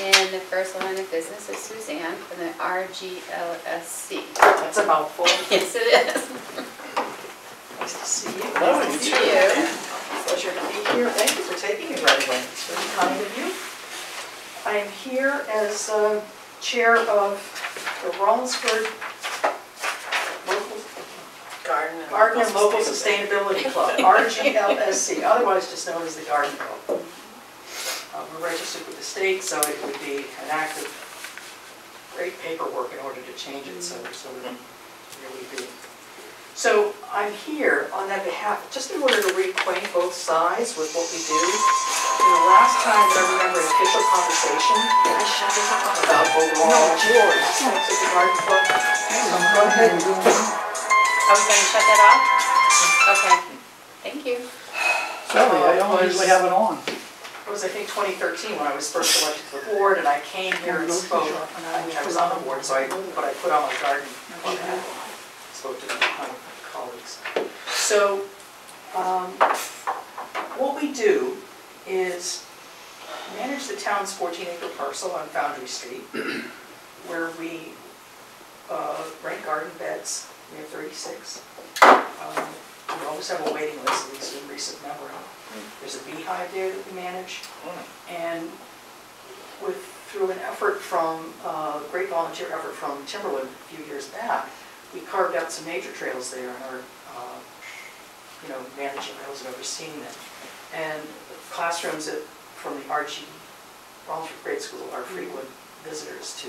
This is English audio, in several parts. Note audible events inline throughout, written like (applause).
And the first line of business is Suzanne from the RGLSC. That's a mouthful. Yes, it is. Nice to see you. Hello, Nice to you see too. Pleasure to be here. Thank you for taking me right away. It's very kind of you. I am here as uh, chair of the Rollinsford Local Garden. Garden and Local Sustainability (laughs) Club, RGLSC, otherwise just known as the Garden Club. We're registered with the state, so it would be an act of great paperwork in order to change it, so so it would really be. So I'm here on that behalf, just in order to reacquaint both sides with what we do. And the last time that I remember an official conversation about overall. No, George, of the Garden Club. Go ahead. I was gonna shut that off? Okay, thank you. Sorry, I don't usually have it on. It was, I think, 2013 when I was first elected to the board, and I came here and spoke. I mean, I was on the board, so I, but I put on my garden hat, spoke to my colleagues. So, um, what we do is manage the town's 14 acre parcel on Foundry Street, where we uh, rent garden beds, we have 36. Um, We always have a waiting list, at least in recent memory. There's a beehive there that we manage. And with, through an effort from, uh, great volunteer effort from Timberland a few years back, we carved out some major trails there and are, uh, you know, managing those and overseeing them. And classrooms at, from the RG, Rollinsford Grade School are frequent visitors to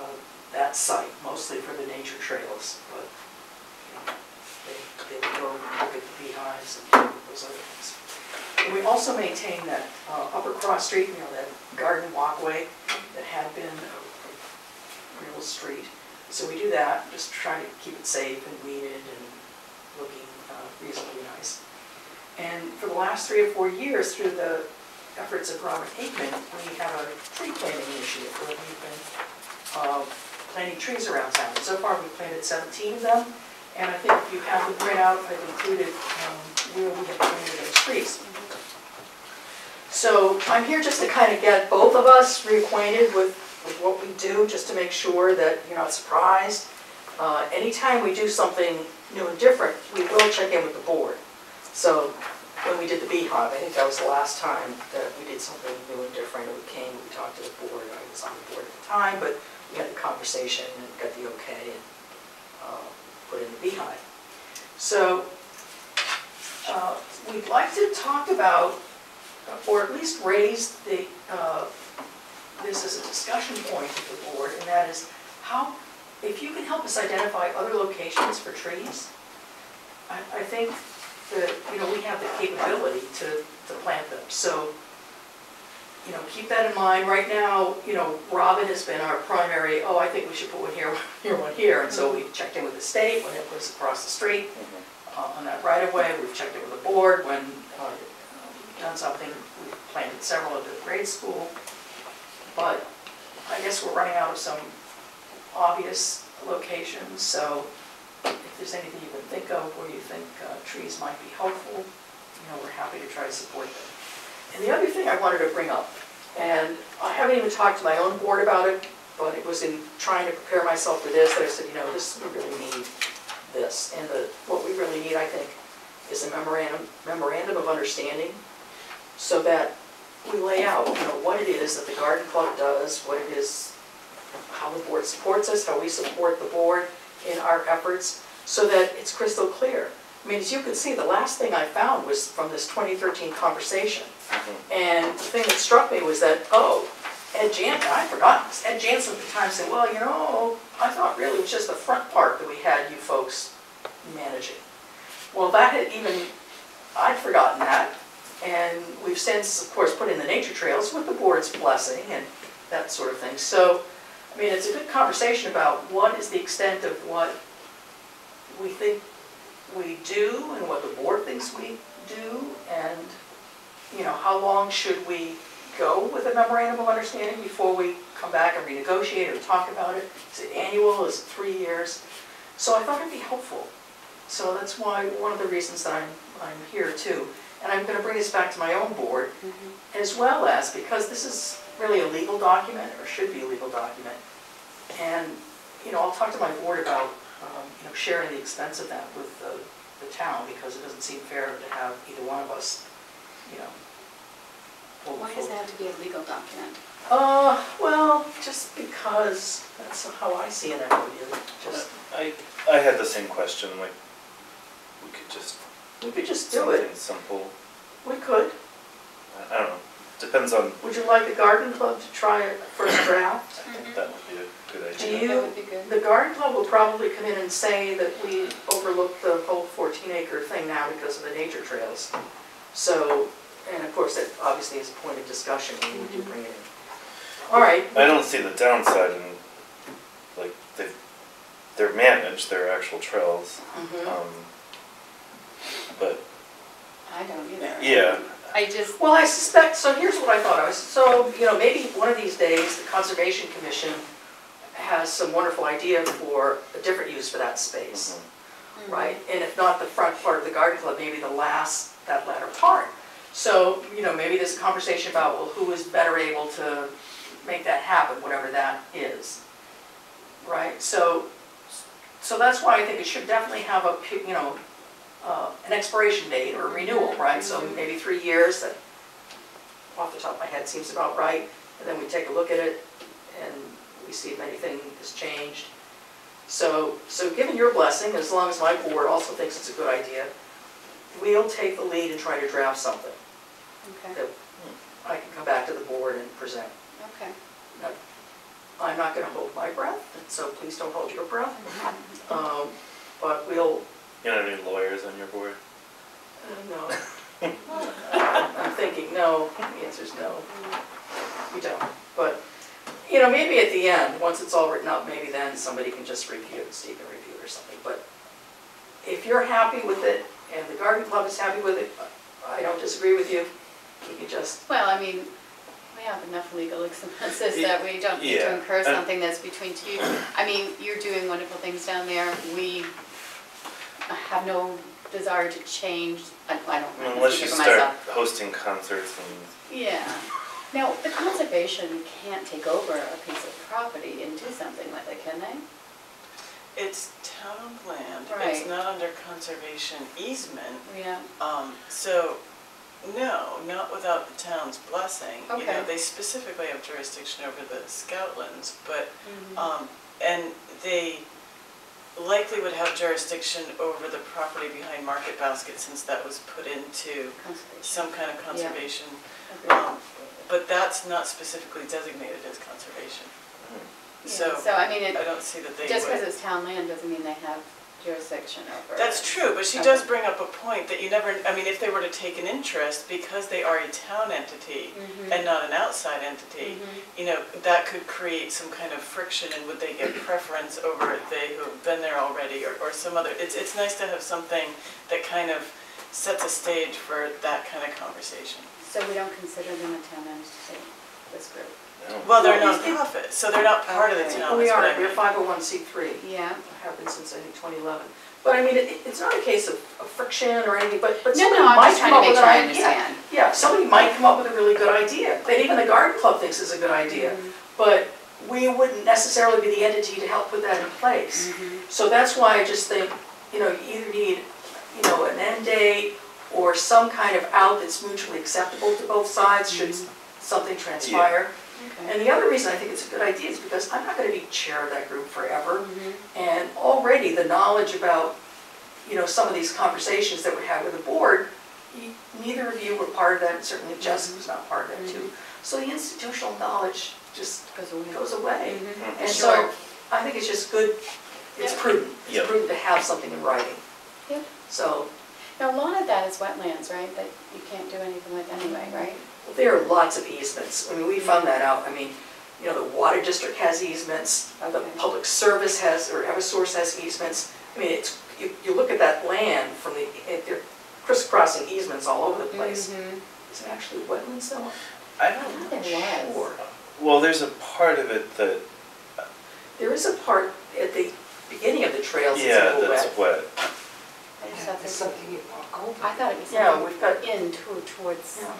uh, that site, mostly for the nature trails, but, you know, they, they go and look at the beehives and those other things. And we also maintain that uh, Upper Cross Street, you know, that garden walkway that had been a a real street. So we do that, just try to keep it safe and weeded and looking uh, reasonably nice. And for the last three or four years, through the efforts of Robert Aikman, we have a tree planting initiative where we've been uh, planting trees around town. So far, we've planted 17 of them, and I think if you have the printout, I've included um, those trees. So I'm here just to kind of get both of us reacquainted with, with what we do, just to make sure that you're not surprised. Uh, Anytime we do something new and different, we will check in with the board. So when we did the beehive, I think that was the last time that we did something new and different, we came, we talked to the board, I was on the board at the time, but we had the conversation and got the okay and uh, put in the beehive. So uh, we'd like to talk about, or at least raise the, uh, this as a discussion point with the board, and that is how, if you can help us identify other locations for trees, I, I think that, you know, we have the capability to, to plant them. So, you know, keep that in mind. Right now, you know, Robin has been our primary, oh, I think we should put one here, (laughs) one here, one here. And so we checked in with the state when it was across the street on that right of way. We've checked it with the board when uh, done something. We've planted several at the grade school. But I guess we're running out of some obvious locations, so if there's anything you can think of where you think uh, trees might be helpful, you know, we're happy to try to support them. And the other thing I wanted to bring up, and I haven't even talked to my own board about it, but it was in trying to prepare myself for this, that I said, you know, this, we really need this. And the, what we really need, I think, is a memorandum, memorandum of understanding, so that we lay out, you know, what it is that the garden club does, what it is, how the board supports us, how we support the board in our efforts, so that it's crystal clear. I mean, as you can see, the last thing I found was from this 2013 conversation. Mm-hmm. And the thing that struck me was that, oh, Ed Jansen, forgotten this, Ed Jansen at the time said, well, you know, I thought really it was just the front part that we had you folks managing. Well, that had even, I'd forgotten that, and we've since, of course, put in the nature trails with the board's blessing and that sort of thing. So, I mean, it's a good conversation about what is the extent of what we think we do and what the board thinks we do, and, you know, how long should we go with a memorandum of understanding before we come back and renegotiate or talk about it? Is it annual, is it three years? So I thought it'd be helpful. So that's why, one of the reasons that I'm, I'm here too. And I'm gonna bring this back to my own board, as well as, because this is really a legal document, or should be a legal document. And, you know, I'll talk to my board about, um, you know, sharing the expense of that with the, the town, because it doesn't seem fair to have either one of us, you know. Hold the Why does full- it have to be a legal document? Uh, well, just because that's how I see an MOU, just, I, I had the same question, like, we could just, we could just do something it, simple, we could. I I don't know, depends on, Would you like the garden club to try a first draft? I think that would be a good Do idea. you- That would be good. The garden club will probably come in and say that we overlooked the whole 14 acre thing now because of the nature trails. So, and of course, that obviously is a point of discussion when we do bring it in. All right, I don't see the downside in, like, they, they're managed, they're actual trails, mhm. um, but, I don't either. yeah, I just, Well, I suspect, so here's what I thought, I was, so, you know, maybe one of these days, the Conservation Commission has some wonderful idea for a different use for that space. mhm. right? And if not the front part of the garden club, maybe the last, that latter part. So, you know, maybe there's a conversation about, well, who is better able to make that happen, whatever that is, right? So, so that's why I think it should definitely have a, you know, uh, an expiration date or a renewal, right? So maybe three years, that off the top of my head seems about right. And then we take a look at it and we see if anything has changed. So, so given your blessing, as long as my board also thinks it's a good idea, we'll take the lead and try to draft something okay, that I can come back to the board and present. okay. I'm not gonna hold my breath, and so please don't hold your breath. Um, But we'll, You don't have any lawyers on your board? uh, no. (laughs) I'm thinking, no, the answer's no, we don't. But, you know, maybe at the end, once it's all written up, maybe then somebody can just review it, Steve can review it or something. But if you're happy with it, and the garden club is happy with it, I don't disagree with you, we can just, Well, I mean, we have enough legal expenses that we don't need to Yeah, incur something that's between two. I mean, you're doing wonderful things down there. We have no desire to change, I I don't, I Unless you speak for start myself. hosting concerts and, Yeah. Now, the conservation can't take over a piece of property and do something with it, can they? It's town land, Right. it's not under conservation easement, Yeah. um, so, no, not without the town's blessing. You Okay. know, they specifically have jurisdiction over the scoutlands, but, Mhm. um, and they likely would have jurisdiction over the property behind Market Basket since that was put into Conservation. some kind of conservation. Agreed. Um, But that's not specifically designated as conservation, Yeah, so So, I mean, I don't see that they just because it's town land doesn't mean they have jurisdiction over it. That's true, but she does bring up a point that you never, I mean, if they were to take an interest, because they are a town entity Mhm. and not an outside entity, Mhm. you know, that could create some kind of friction and would they get preference over they who have been there already or, or some other, it's, it's nice to have something that kind of sets a stage for that kind of conversation. So we don't consider them a town entity, this group? No. Well, they're Well, it's- nonprofit, so they're not part of the Okay. town, we that's what are, we're mean. 501c3. Yeah. have been since, I think, 2011. But I mean, it, it's not a case of of friction or anything, but, but No, somebody no, I'm might just come trying up to with make an sure I idea. understand. Yeah, somebody might come up with a really good idea, that even the garden club thinks is a good idea. Mhm. But we wouldn't necessarily be the entity to help put that in place. Mhm. So that's why I just think, you know, you either need, you know, an end date or some kind of out that's mutually acceptable to both sides should Mhm. something transpire. Okay. And the other reason I think it's a good idea is because I'm not gonna be chair of that group forever. Mhm. And already the knowledge about, you know, some of these conversations that we had with the board, neither of you were part of that, and certainly Jessica was not part of that too. So the institutional knowledge just Goes away. goes away. Mhm. And Sure. so I think it's just good, it's Yep. prudent, it's Yep. prudent to have something in writing. Yep. So Now, a lot of that is wetlands, right, that you can't do anything with anyway, right? There are lots of easements. I mean, we found that out. I mean, you know, the water district has easements, the public service has, or Eversource has easements. I mean, it's, you, you look at that land from the, it- they're crisscrossing easements all over the place. Mhm. Is it actually wetlands though? I I don't, know. Sure. well, there's a part of it that, There is a part at the beginning of the trails that's a yeah, little that's wet. wet. I just thought It's there- something you walk over. I thought it was Yeah, we've got, in to- towards yeah.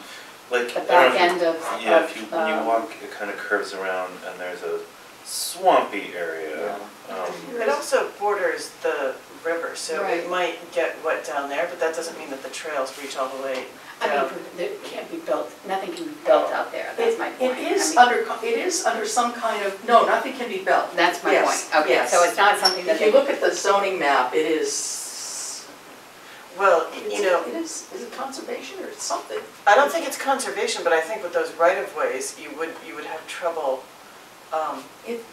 Like, the I don't back know if end of. Yeah, of, if you, when you um, walk, it kind of curves around and there's a swampy area. Um, It also borders the river, so Right. it might get wet down there, but that doesn't mean that the trails reach all the way I down. mean, there can't be built, nothing can be built out there, that's It- my point. It is I mean, under, it is under some kind of, no, nothing can be built. That's my Yes, point, okay, so it's not something that If you look at the zoning map, it is, Well, it's- you know, it is, is it conservation or something? I don't think it's conservation, but I think with those right-of-ways, you would, you would have trouble. um, It-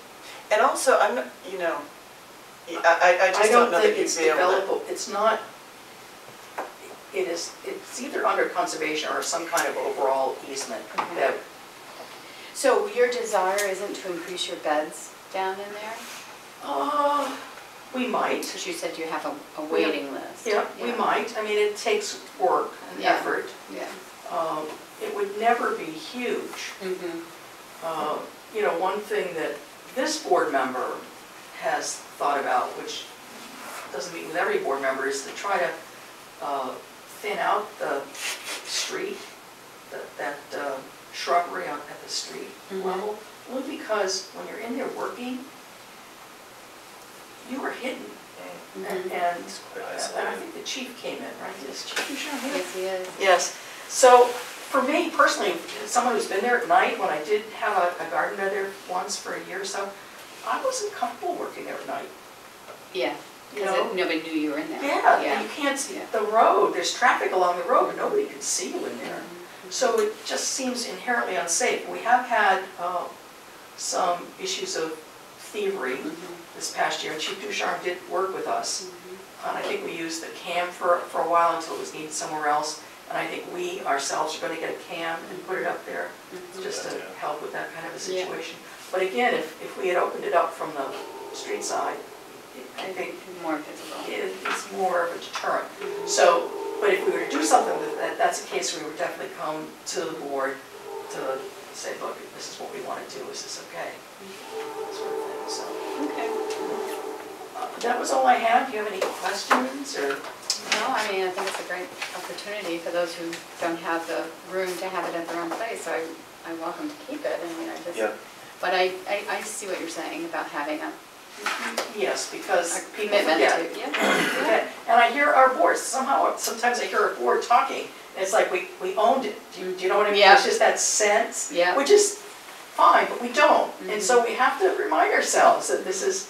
And also, I'm not, you know, I, I, I just don't know that think you'd it's be able to. developable, it's not, it is, it's either under conservation or some kind of overall easement Okay. that, So your desire isn't to increase your beds down in there? uh, we might. Because you said you have a, a waiting list. Yeah, we might, I mean, it takes work and Yeah. effort. Yeah. Um, It would never be huge. Mm -hmm. Uh, You know, one thing that this board member has thought about, which doesn't meet with every board member, is to try to uh, thin out the street, that- that uh, shrubbery on- at the street mm -hmm. level. Only because when you're in there working, you were hidden. mm, And and quite and I think the chief came in, right? Is Chief Bouchard here? Yes, he is. Yes, so for me personally, someone who's been there at night, when I did have a, a garden bed there once for a year or so, I wasn't comfortable working there at night. Yeah, You because know? nobody knew you were in there. Yeah, and you can't see Yeah. the road, there's traffic along the road, and nobody can see you in there. Mhm. So it just seems inherently unsafe. We have had uh, some issues of thievery Mhm. This past year, and Chief Ducharme did work with us. Mhm. And I think we used the cam for, for a while until it was needed somewhere else. And I think we ourselves are gonna get a cam and put it up there, Mhm. just to Yeah. help with that kind of a Yeah. situation. But again, if, if we had opened it up from the street side, it- I think More visible. it- it's more of a deterrent. So, but if we were to do something with that, that's a case where we would definitely come to the board to say, look, this is what we wanna do, is this okay? Sort of thing, so. Okay. uh, That was all I had. Do you have any questions or? No, I mean, I think it's a great opportunity for those who don't have the room to have it at their own place, so I, I welcome to keep it, I mean, I just. Yeah. But I, I, I see what you're saying about having a, Yes, because a people commitment forget. to, yeah, yeah. Forget. And I hear our boards, somehow, sometimes I hear our board talking, and it's like, we, we owned it. Do you, do you know what I mean? Yeah. It's just that sense, Yeah, which is fine, but we don't. Mm-hmm. And so we have to remind ourselves that this is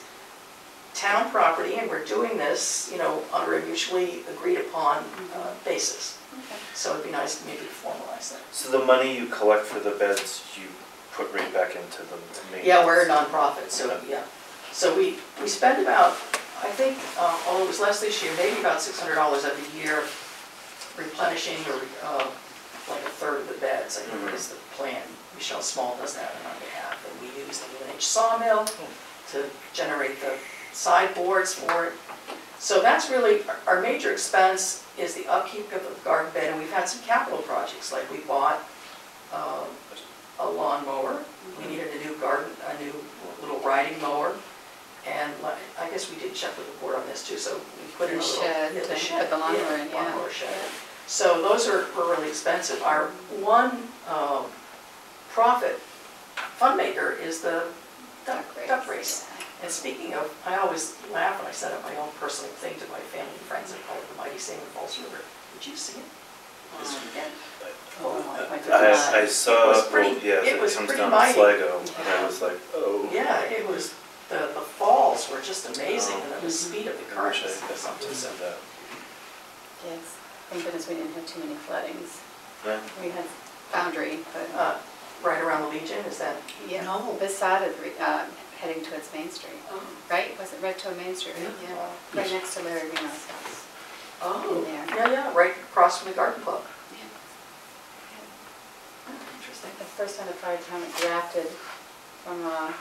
town property, and we're doing this, you know, under a mutually agreed upon uh, basis. okay. So it'd be nice to maybe formalize that. So the money you collect for the beds, you put right back into the maintenance? Yeah, we're a nonprofit, so, yeah. So we, we spend about, I think, uh, although it was less this year, maybe about six hundred dollars every year replenishing or, uh, like a third of the beds, I think is the plan. Michelle Small does that on our behalf, and we use the UNH sawmill to generate the sideboards for it. So that's really, our- major expense is the upkeep of the garden bed, and we've had some capital projects, like we bought, um, a lawnmower, we needed a new garden, a new little riding mower, and I guess we did check with the board on this too, so we put in a The little. shed, yeah, The shed, the lawnmower in, yeah. Lawnmower shed. So those are, were really expensive. Our one, um, profit funmaker is the duck, race. duck race. And speaking of, I always laugh when I set up my own personal thing to my family and friends, and call it the Mighty Salmon Falls River. Did you see it this weekend? Oh my my goodness. I, I saw, was pretty- well, yeah, it it was comes pretty down to mighty. Sligo, and I was like, oh. Yeah, it was, the, the falls were just amazing, and the Mhm. speed of the I current wish I was had something, so. seen that. Yes, thank goodness we didn't have too many floodings. Yeah, We had boundary, but, Uh, Right around the Legion, is that? yeah, No. this side of, the, uh, heading towards Main Street, right? Was it right toward Main Street? Yeah. Yeah, right next to Larry Reno's house. Oh, there. yeah, yeah, right across from the garden club. Yeah. Oh, Interesting. The first time the fire department drafted from a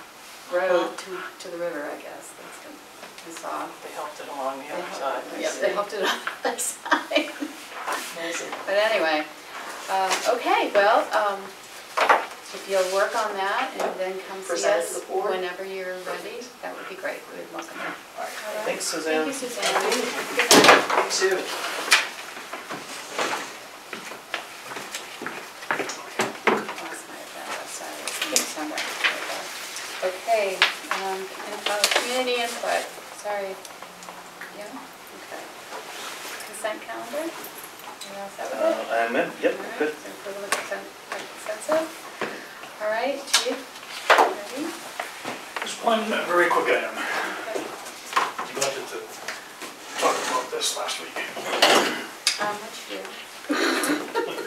road to, to the river, I guess, that's good. I saw. They helped it along the They other side. I Yep, see. they helped it on the other (laughs) side. Amazing. But anyway, um, okay, well, um, if you'll work on that and then come see Present to us the board. whenever you're ready, that would be great. We'd welcome you. All right. Thanks, Suzanne. Thank you, Suzanne. Good night. Me too. Lost my agenda, sorry, it's in December. Okay, um, info, community input, sorry. Yeah, okay. Consent calendar? You all set with it? Uh, I'm in, yep, All right, good. so approval of consent, of consensus. All right, chief, ready? Just one very quick item. Okay. Neglected to talk about this last week. Um, what you do?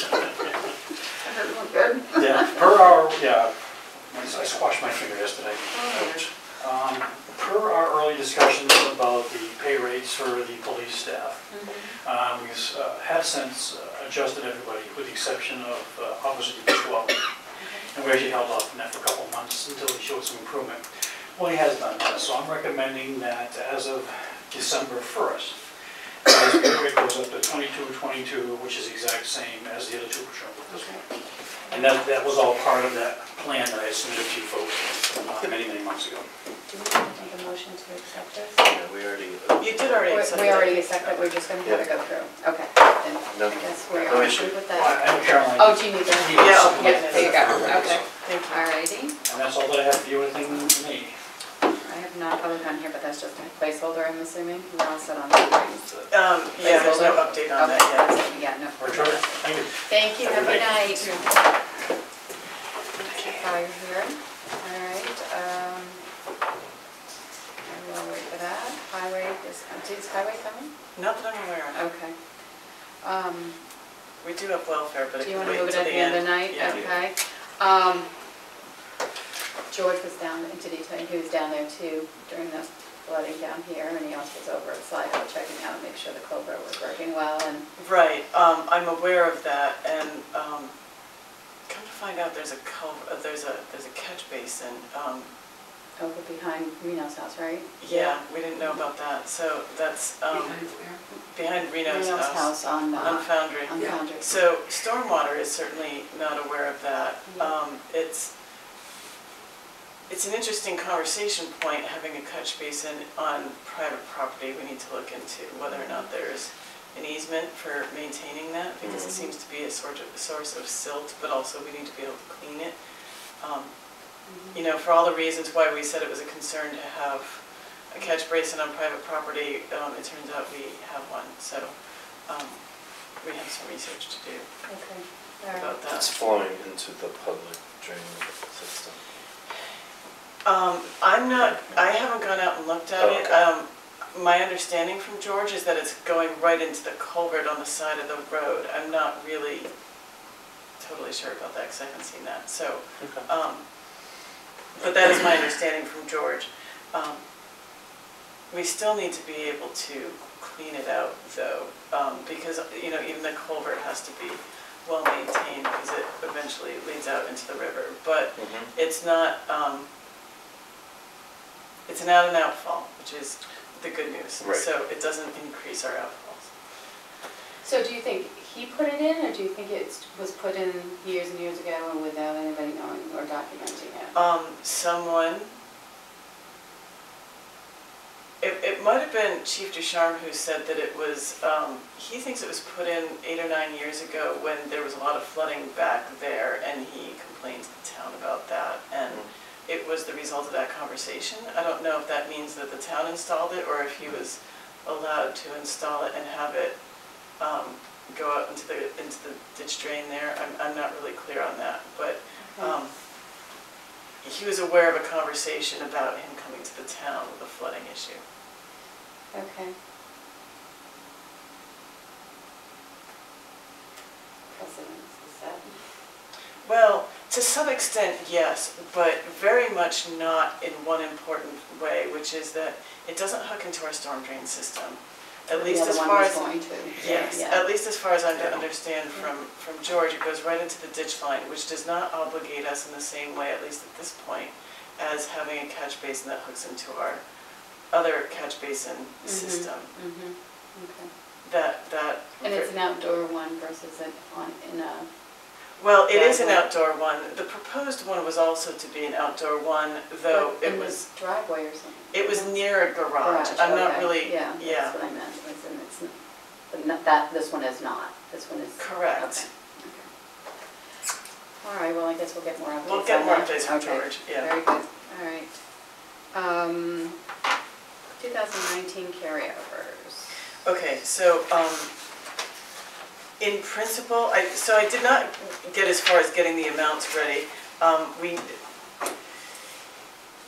I heard one good. Yeah, per our, yeah, I squashed my finger yesterday. Oh, Ouch. Um, Per our early discussions about the pay rates for the police staff, Mhm. uh, we uh, have since uh, adjusted everybody with the exception of uh, Officer D12. And we actually held off on that for a couple of months until he showed some improvement. Well, he has done that, so I'm recommending that as of December 1st, his pay rate goes up to 2222, which is the exact same as the other two patrols. Okay. And that, that was all part of that plan that I submitted to you folks uh, many, many months ago. Do we want to a motion to accept this? Yeah, we already, You did already We- accept We it. already accepted, we're just gonna have to go through. Okay, then No. I guess we're No on issue. with Well, that. I know Caroline. Oh, do you need that? He Yeah, was- yeah, there you go. Okay. Thank you. All righty. And that's all that I have for you, anything from me? I have non-public on here, but that's just a placeholder, I'm assuming. We're all set on that, right? Um, yeah, there's no update on Okay, that yet. that's it. Yeah, no. Or Charlie? Thank you. Thank you, have a good Have a night. good Fire here, all right, um, I will wait for that. Highway, is, is highway coming? Not that I'm aware of. Okay. Um, We do have welfare, but it do you can wanna wait move it at the the end of the night? Yeah. Okay. Um, George was down in Tedita, he was down there too during the flooding down here, and he also was over at Sligo checking out, make sure the culvert was working well, and Right, um, I'm aware of that, and, um, come to find out, there's a uh, there's a, there's a catch basin. Um, over behind Reno's house, right? yeah, we didn't know about that, so that's, um, behind Reno's Reno's house, house on, on uh, Foundry. on Foundry. So stormwater is certainly not aware of that. Yeah. Um, It's, it's an interesting conversation point, having a catch basin on private property. We need to look into whether or not there's an easement for maintaining that, because it Mhm. seems to be a sort of, source of silt, but also we need to be able to clean it. Um. You know, for all the reasons why we said it was a concern to have a catch basin on private property, um, it turns out we have one, so um, we have some research to do Okay, all right. about it's that. flowing into the public drainage system. Um, I'm not, I haven't gone out and looked at it. Okay. Um, My understanding from George is that it's going right into the culvert on the side of the road. I'm not really totally sure about that because I haven't seen that, so. Okay. Um, But that is my understanding from George. Um, We still need to be able to clean it out though, um, because, you know, even the culvert has to be well maintained because it eventually leads out into the river. But Mhm. it's not, um, it's an out and out fall, which is the good news. Right. So it doesn't increase our outfalls. So do you think he put it in, or do you think it was put in years and years ago and without anybody knowing or documenting it? Um, someone, it, it might have been Chief Ducharme who said that it was, um, he thinks it was put in eight or nine years ago when there was a lot of flooding back there and he complained to the town about that. And it was the result of that conversation. I don't know if that means that the town installed it or if he was allowed to install it and have it, um, go out into the, into the ditch drain there. I'm, I'm not really clear on that, but um, he was aware of a conversation about him coming to the town with a flooding issue. Okay. Precedence, is that? Well, to some extent, yes, but very much not in one important way, which is that it doesn't hook into our storm drain system. At least as far as, was going to. yes, Yeah. at least as far as I Yeah. understand from, from George, it goes right into the ditch line, which does not obligate us in the same way, at least at this point, as having a catch basin that hooks into our other catch basin Mhm. system. Mhm, okay. That, that. And it's an outdoor one versus an on, in a, Well, it is an Driveway. outdoor one. The proposed one was also to be an outdoor one, though but it in was, the driveway or something? it was near a garage. Garage, I'm not okay, really, Yeah, yeah, that's what I meant, was in, it's, n- but not, that, this one is not, this one is. correct. Okay, okay. All right, well, I guess we'll get more updates We'll get more updates from Okay, George, yeah. Very good, all right. Um, 2019 carryovers. Okay, so, um, in principle, I, so I did not get as far as getting the amounts ready. Um, we,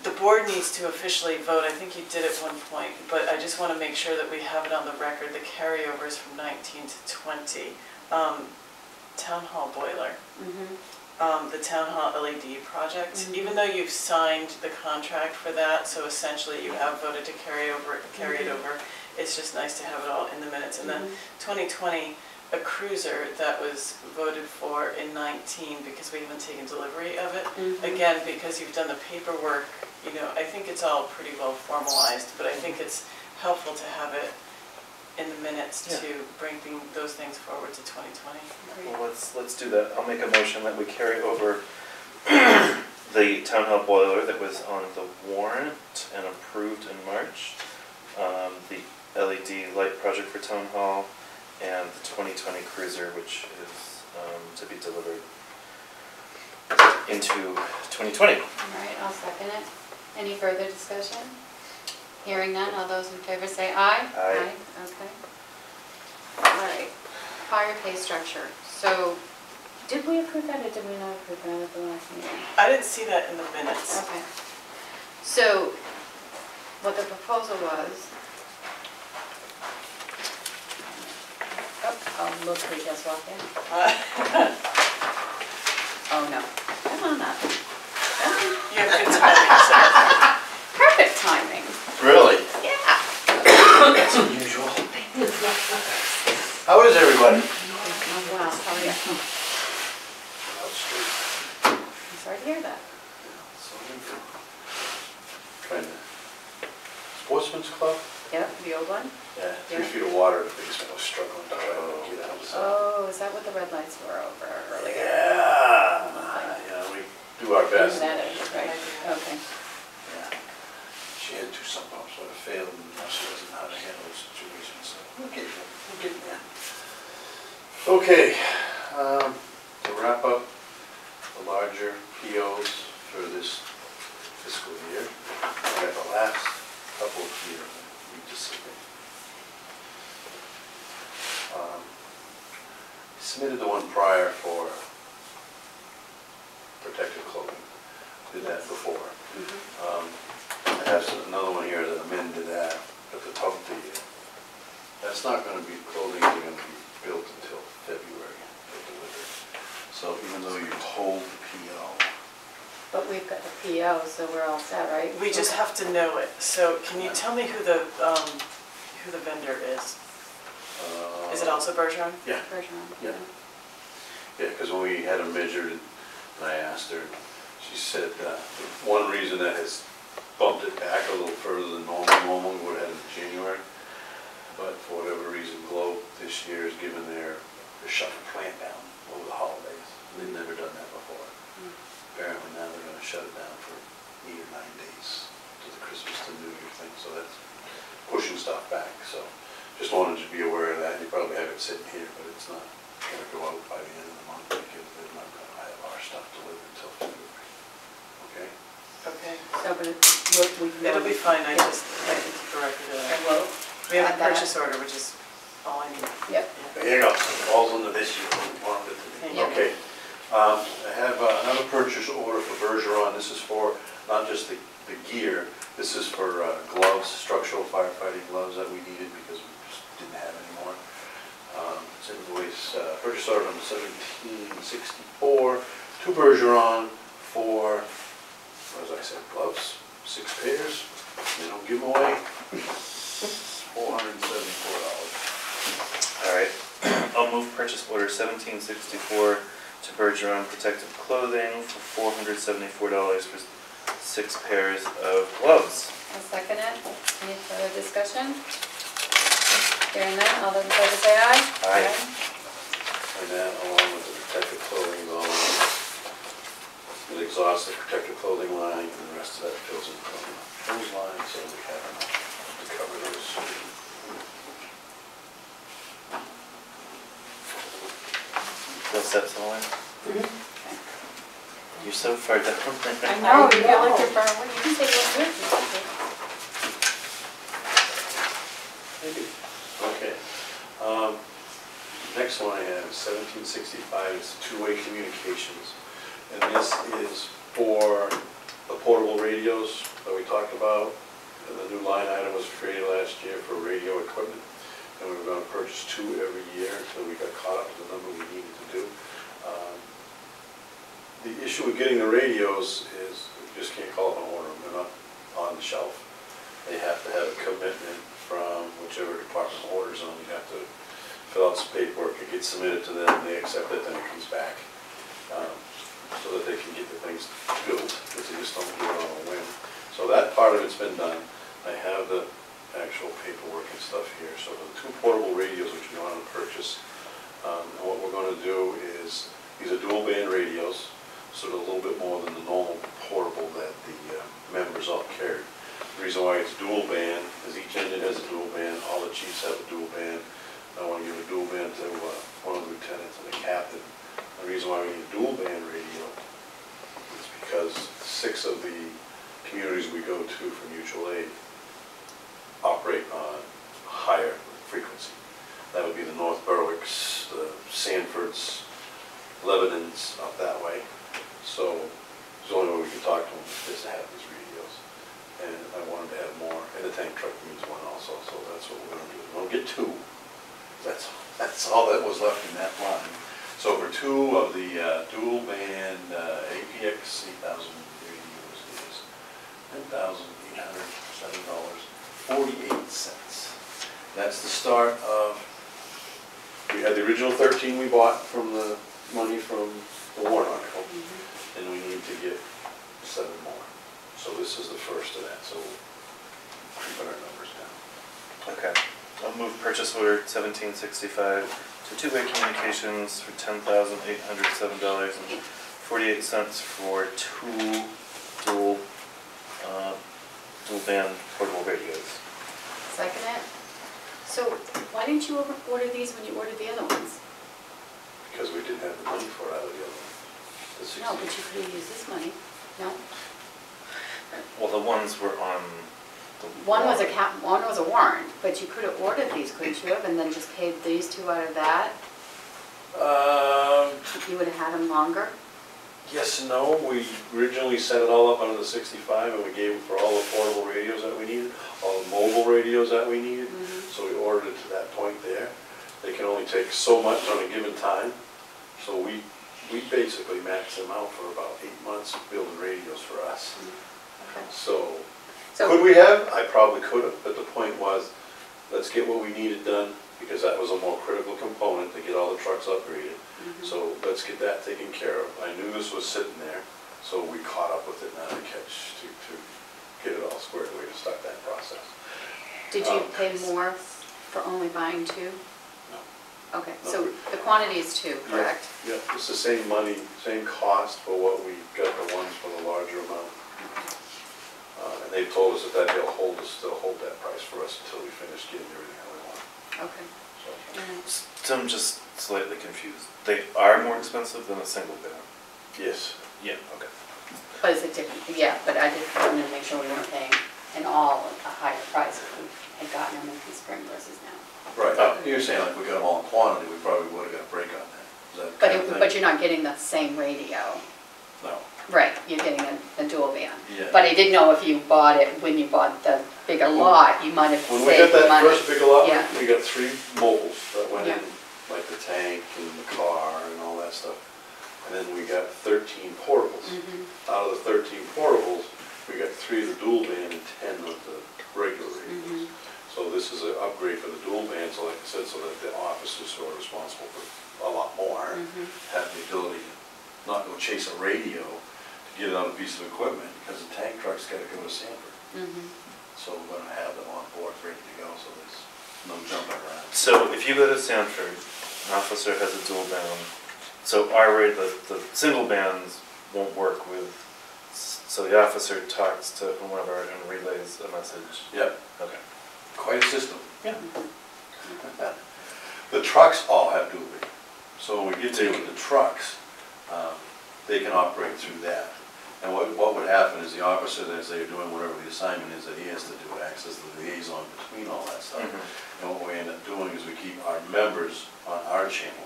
the board needs to officially vote, I think you did at one point, but I just wanna make sure that we have it on the record, the carryovers from nineteen to twenty. Um, town hall boiler, Mhm. um, the town hall LED project, Mhm. even though you've signed the contract for that, so essentially you have voted to carry over, carry it Mhm. over, it's just nice to have it all in the minutes. And then Mhm. 2020, a cruiser that was voted for in 19 because we haven't taken delivery of it. Mhm. Again, because you've done the paperwork, you know, I think it's all pretty well formalized, but I think it's helpful to have it in the minutes Yeah. to bring thing- those things forward to 2020. Great. Well, let's, let's do that. I'll make a motion that we carry over (coughs) the town hall boiler that was on the warrant and approved in March, um, the LED light project for town hall, and the twenty twenty cruiser, which is, um, to be delivered into twenty twenty. All right, I'll second it. Any further discussion? Hearing none, all those in favor say aye? Aye. okay. All right, fire pay structure. So, did we approve that or did we not approve that at the last meeting? I didn't see that in the minutes. Okay. So, what the proposal was... Oh, oh, look, who just walked in. Uh, (laughs) oh, no. Come on up. You have good timing, so. (laughs) Perfect timing. Really? Yeah. That's unusual. How is everybody? Oh, wow, how are you? I'm sorry to hear that. Trying to, Sportsman's Club? Yep, the old one? Yeah, three Yeah. feet of water in the basement, I was struggling to try to get out. so- Oh, is that what the red lights were over earlier? Yeah, know, we do our best. That is, right, okay. Yeah. She had two sump pumps that have failed, and now she doesn't know how to handle the situation, so we'll get, we'll get there. Okay, um, to wrap up the larger POs for this fiscal year, we got the last couple here, Um, Submitted the one prior for protective clothing, did that before. Um, I have another one here that amended that at the top of the, that's not gonna be clothing, they're gonna be built until February, they're delivered. So even though you're told the PO, But we've got the PO, so we're all set, right? We just have to know it, so can you tell me who the, um, who the vendor is? uh. Is it also Bergeron? Yeah, Bergeron, Yeah. yeah, because when we had them measured, and I asked her, she said, uh, one reason that has bumped it back a little further than normal, normally we would have had it in January. But for whatever reason, Globe this year has given their, their shut the plant down over the holidays. They've never done that before. Mm. Apparently now they're gonna shut it down for eight or nine days to the Christmas to New Year thing, so that's pushing stuff back, so just wanted to be aware of that. You probably have it sitting here, but it's not gonna go out by the end of the month because they're not gonna have our stuff delivered until February. Okay? Okay, So, but it, look, we can. it'll be fine, I just, I can keep a record of that. will, We have a purchase order, which is all I need. yep, There you go. Falls under this year. one of it. Thank you. Okay. Um, I have uh, another purchase order for Bergeron. This is for not just the, the gear, this is for uh, gloves, structural firefighting gloves that we needed because we just didn't have anymore. Um, It's invoice, uh, purchase order number seventeen sixty-four to Bergeron for, as I said, gloves, six pairs. They don't give them away. Four hundred and seventy-four dollars. All right, (clears throat) I'll move purchase order seventeen sixty-four to Bergeron Protective Clothing for four hundred seventy-four dollars for six pairs of gloves. I'll second it. Any further discussion? Hearing none, all those in favor say aye. Aye. And that along with the protective clothing, all, it exhausts the protective clothing line, and the rest of that fills in from those lines, so we have enough to cover those. Bill steps on line. You're so far down (laughs) there. I know, you feel like know. you're far away. You can take one with you. Maybe. Okay. Um, Next one I have is seventeen sixty-five, it's two-way communications. And this is for the portable radios that we talked about. And the new line item was created last year for radio equipment. And we were gonna purchase two every year until we got caught up to the number we needed to do. Um, The issue with getting the radios is you just can't call up and order them, they're not on the shelf. They have to have a commitment from whichever department orders them, you have to fill out some paperwork, it gets submitted to them, they accept it, then it comes back. um, So that they can get the things built, because they just don't do it on a whim. So that part of it's been done. I have the actual paperwork and stuff here. So the two portable radios which we want to purchase, um, and what we're gonna do is, these are dual band radios, so they're a little bit more than the normal portable that the uh, members all carry. The reason why it's dual band is each engine has a dual band, all the chiefs have a dual band. I want to give a dual band to uh, one of the lieutenants and the captain. The reason why we need a dual band radio is because six of the communities we go to for mutual aid higher frequency. That would be the North Berwicks, the Sanfords, Lebanon's up that way. So the only way we could talk to them is to have these radios. And I wanted to have more, and the tank truck needs one also, so that's what we're gonna do. We'll get two. That's, (laughs) that's all that was left in that line. So for two of the uh, dual band uh, APX 8000 radios is $10,807.48. That's the start of, we had the original thirteen we bought from the money from the warrant article, and we need to get seven more. So this is the first of that, so creeping our numbers down. Okay, I'll move purchase order seventeen sixty-five to two-way communications for ten thousand eight hundred seven dollars and forty-eight cents for two dual, uh, dual band portable radios. Second it. So why didn't you over- order these when you ordered the other ones? Because we didn't have the money for it out of the other one. The No, but you could have used this money. No? Well, the ones were on the. One was a warrant. cap, one was a warrant, but you could have ordered these, couldn't you have, and then just paid these two out of that? Um, You would have had them longer? Yes and no, we originally set it all up under the sixty-five, and we gave them for all the portable radios that we needed, all the mobile radios that we needed, Mhm. so we ordered it to that point there. They can only take so much on a given time, so we, we basically maxed them out for about eight months building radios for us. Okay. So, So- could we have? I probably could have, but the point was, let's get what we needed done, because that was a more critical component to get all the trucks upgraded. Mhm. So let's get that taken care of. I knew this was sitting there, so we caught up with it now to catch, to, to get it all squared away to start that process. Did you Um, pay more for only buying two? No. Okay, No. so the quantity is two, correct? Yeah, it's the same money, same cost for what we got the ones for the larger amount. Uh, And they told us that that they'll hold us, they'll hold that price for us until we finish getting everything that we want. Okay. So, Alright. So I'm just slightly confused. They are more expensive than a single band? Yes, Yeah, okay. But is it different? Yeah, but I just wanted to make sure we weren't paying in all a higher price if we had gotten them in the spring versus now. right. Oh. You're saying like we got them all in quantity, we probably would have got a break on that. Is that But, kind of it- thing? but you're not getting the same radio. No. Right, you're getting a, a dual band. Yeah. But I didn't know if you bought it, when you bought the bigger lot, you might have When we got saved that money. first big lot, Yeah. we got three mobiles that went in, like the tank and the car and all that stuff. And then we got thirteen portables. Mhm. Out of the thirteen portables, we got three of the dual band and ten of the regular radios. Mhm. So this is an upgrade for the dual band, so like I said, so that the officers who are responsible for a lot more Mhm. have the ability to not go chase a radio get it on a piece of equipment, because the tank truck's gotta go to Sanford. Mhm. so we're gonna have them on board, ready to go, so there's no jumping around. So if you go to Sanford, an officer has a dual band, so our rate, the, the single bands won't work with, so the officer talks to whomever and relays a message. Yep, Okay. quite a system. Yeah. (laughs) The trucks all have dual read, so when we get to the trucks, um, they can operate through that. And what, what would happen is the officer, as they're doing whatever the assignment is that he has to do, acts as the liaison between all that stuff. Mhm. And what we end up doing is we keep our members on our channel,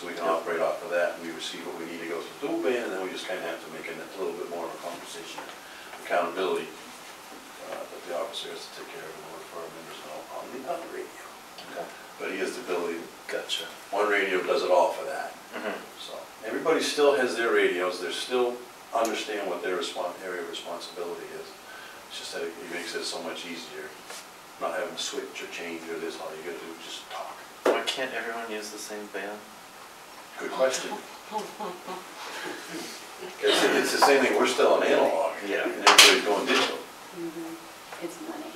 so we can operate off of that, and we receive what we need to go through dual band, and then we just kind of have to make it a little bit more of a conversation, accountability, uh, that the officer has to take care of in order for our members to know on the other radio. Okay. But he has the ability, to. Gotcha. one radio does it all for that, Mhm. so. Everybody still has their radios, They're still understand what their respon area of responsibility is. It's just that it makes it so much easier, not having to switch or change or this, all you gotta do is just talk. Why can't everyone use the same band? Good question. It's, it's the same thing, we're still on analog. Yeah. And everybody's going digital. Mhm. It's money.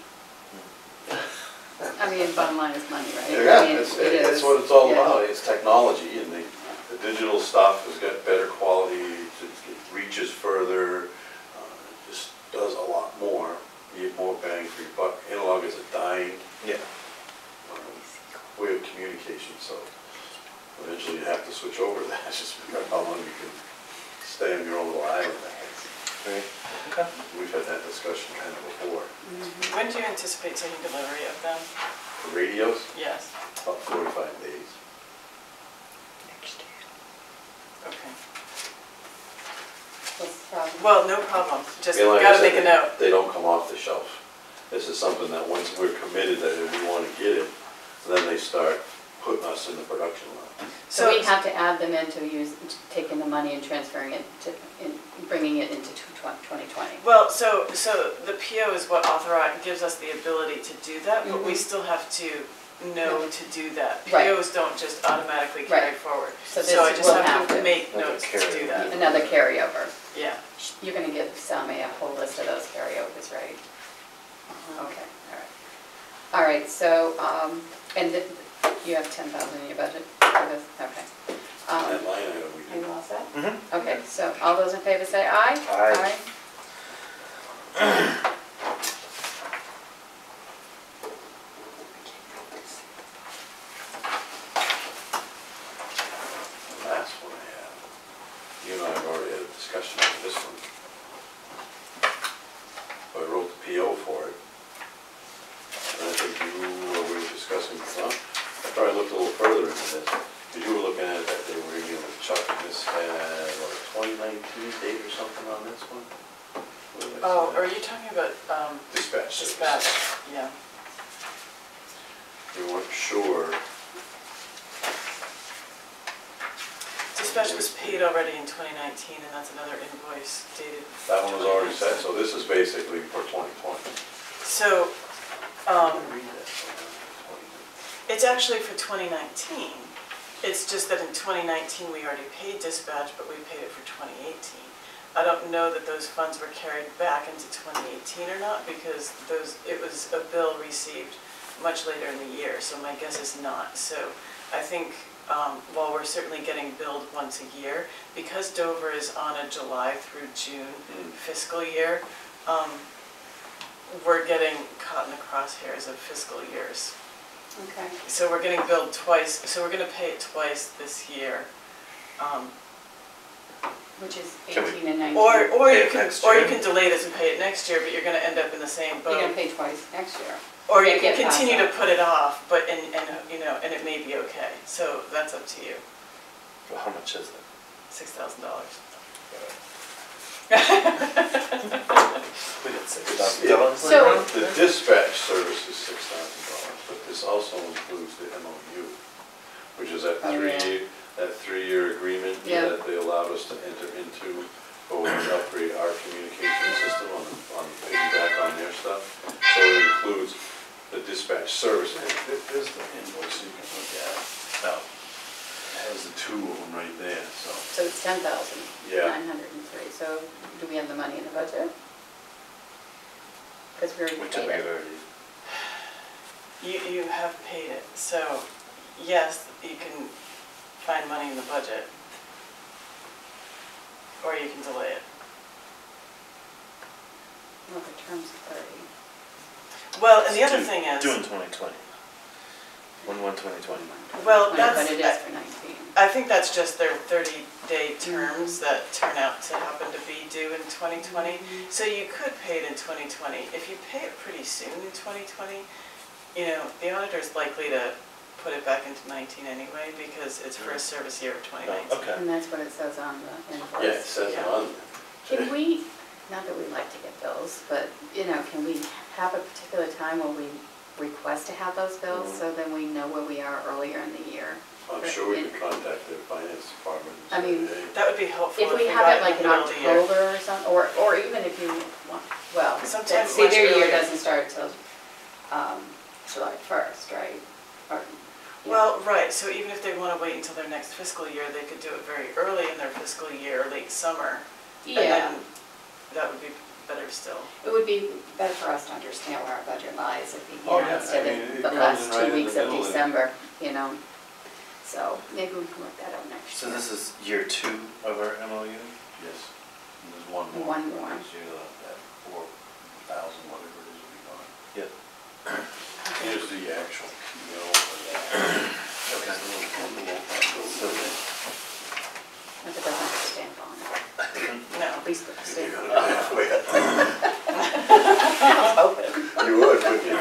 I mean, bottom line is money, right? I Yeah, mean, that's, it that's is. what it's all Yeah. about, it's technology, and the, the digital stuff has got better quality, it it reaches further, uh, just does a lot more, you get more bang for your buck. Analog is a dying Yeah. um, way of communication, so eventually you have to switch over to (laughs) that, it's just figure out how long you can stay on your own little island. Great. Okay. We've had that discussion kind of before. Mhm. When do you anticipate taking delivery of them? For radios, Yes, about forty-five days. Next year. Okay. What's the problem? Well, no problem, just And like I gotta said, make a note. They don't come off the shelf. This is something that once we're committed that we want to get it, then they start putting us in the production line. So we have to add them into use, taking the money and transferring it to, in- bringing it into 2020. Well, so, so the PO is what authorize, gives us the ability to do that, but we Mhm. still have to know to do that. Right. POs don't just automatically carry Right. forward. So this So I just will have have to to- make Like a notes to do carryover. that. Another carryover. Yeah. You're gonna give Salme a whole list of those carryovers, right? Uh-huh. Okay, all right. All right, so, um, and th- you have 10,000 in your budget for this, okay. Um, That line item we Are you do. all set? Mhm. Okay, so all those in favor say aye? Aye. (clears throat) The last one I have, you and I have already had a discussion on this one. I wrote the PO for it. And I think you, or we were discussing, well, I probably looked a little further into this. Because you were looking at it that they were reviewing with Chuck, and this had, what, twenty nineteen date or something on this one? What did I Oh, say? are you um, Dispatch service. dispatch? Yeah. We weren't sure. Dispatch was paid already in 2019, and that's another invoice dated. That one was already set, 2019. so this is basically for twenty twenty. So, um, it's actually for 2019. It's just that in 2019, we already paid dispatch, but we paid it for 2018. I don't know that those funds were carried back into 2018 or not, because those, it was a bill received much later in the year, so my guess is not. So I think, um, while we're certainly getting billed once a year, because Dover is on a July through June fiscal year, um, we're getting caught in the crosshairs of fiscal years. Okay. So we're getting billed twice, so we're gonna pay it twice this year. Um, Which is Can we- 18 and 19. Or, or Pay you it can, next or you year? can delay this and pay it next year, but you're gonna end up in the same boat. You're gonna pay twice next year. Or you can get past continue to that. put it off, but, and, and, you know, and it may be okay. So that's up to you, Well, how much is it? six thousand dollars. We got six thousand dollars. So- The dispatch service is six thousand dollars, but this also includes the MOU, which is that Oh, yeah. three, that three-year agreement Yeah. that they allowed us to enter into for when we upgrade our communication system on, on piggyback on their stuff. So it includes the dispatch service, and there- there's the invoice you can look at. Now, it has the two of them right there, so. So it's 10903 Yeah. So do we have the money in the budget? Because we already Which paid it. already, You, you have paid it, so yes, you can find money in the budget. Or you can delay it. Well, the term's thirty. Well, and the other Due- thing is. due in twenty twenty. One, one, twenty twenty. Well, But that's- it is for nineteen. I think that's just their 30-day terms that turn out to happen to be due in 2020. So you could pay it in 2020. If you pay it pretty soon in 2020, you know, the auditor's likely to put it back into 19 anyway because it's for a service year of 2019. Okay. And that's what it says on the invoice. Yeah, it says it Yeah. on there. Can we, not that we like to get bills, but, you know, can we have a particular time where we request to have those bills, Mm-hmm. so then we know where we are earlier in the year? I'm sure we could contact the finance department I mean, That would be helpful If if we we have got it it like in in middle of the year. October or something, or, or even if you want, well, Sometimes see, much their year earlier. doesn't start till, um, July first, right? Or, yeah. Well, right, so even if they want to wait until their next fiscal year, they could do it very early in their fiscal year, late summer. and Yeah, then That would be better still. it would be better for us to understand where our budget lies if, we- you Oh, know, yeah, I instead mean, of the comes last in two right in the weeks of middle and- December, you know? So maybe we can work that out next So year. this is year two of our MOU? yes, and there's one more. One more. Next year, that four thousand, whatever it is, will be gone. Yep. Here's the actual PO for that. Okay. So, If it doesn't have a stamp on it, No. at least put a You stamp gotta on be halfway up. it. You would, wouldn't you?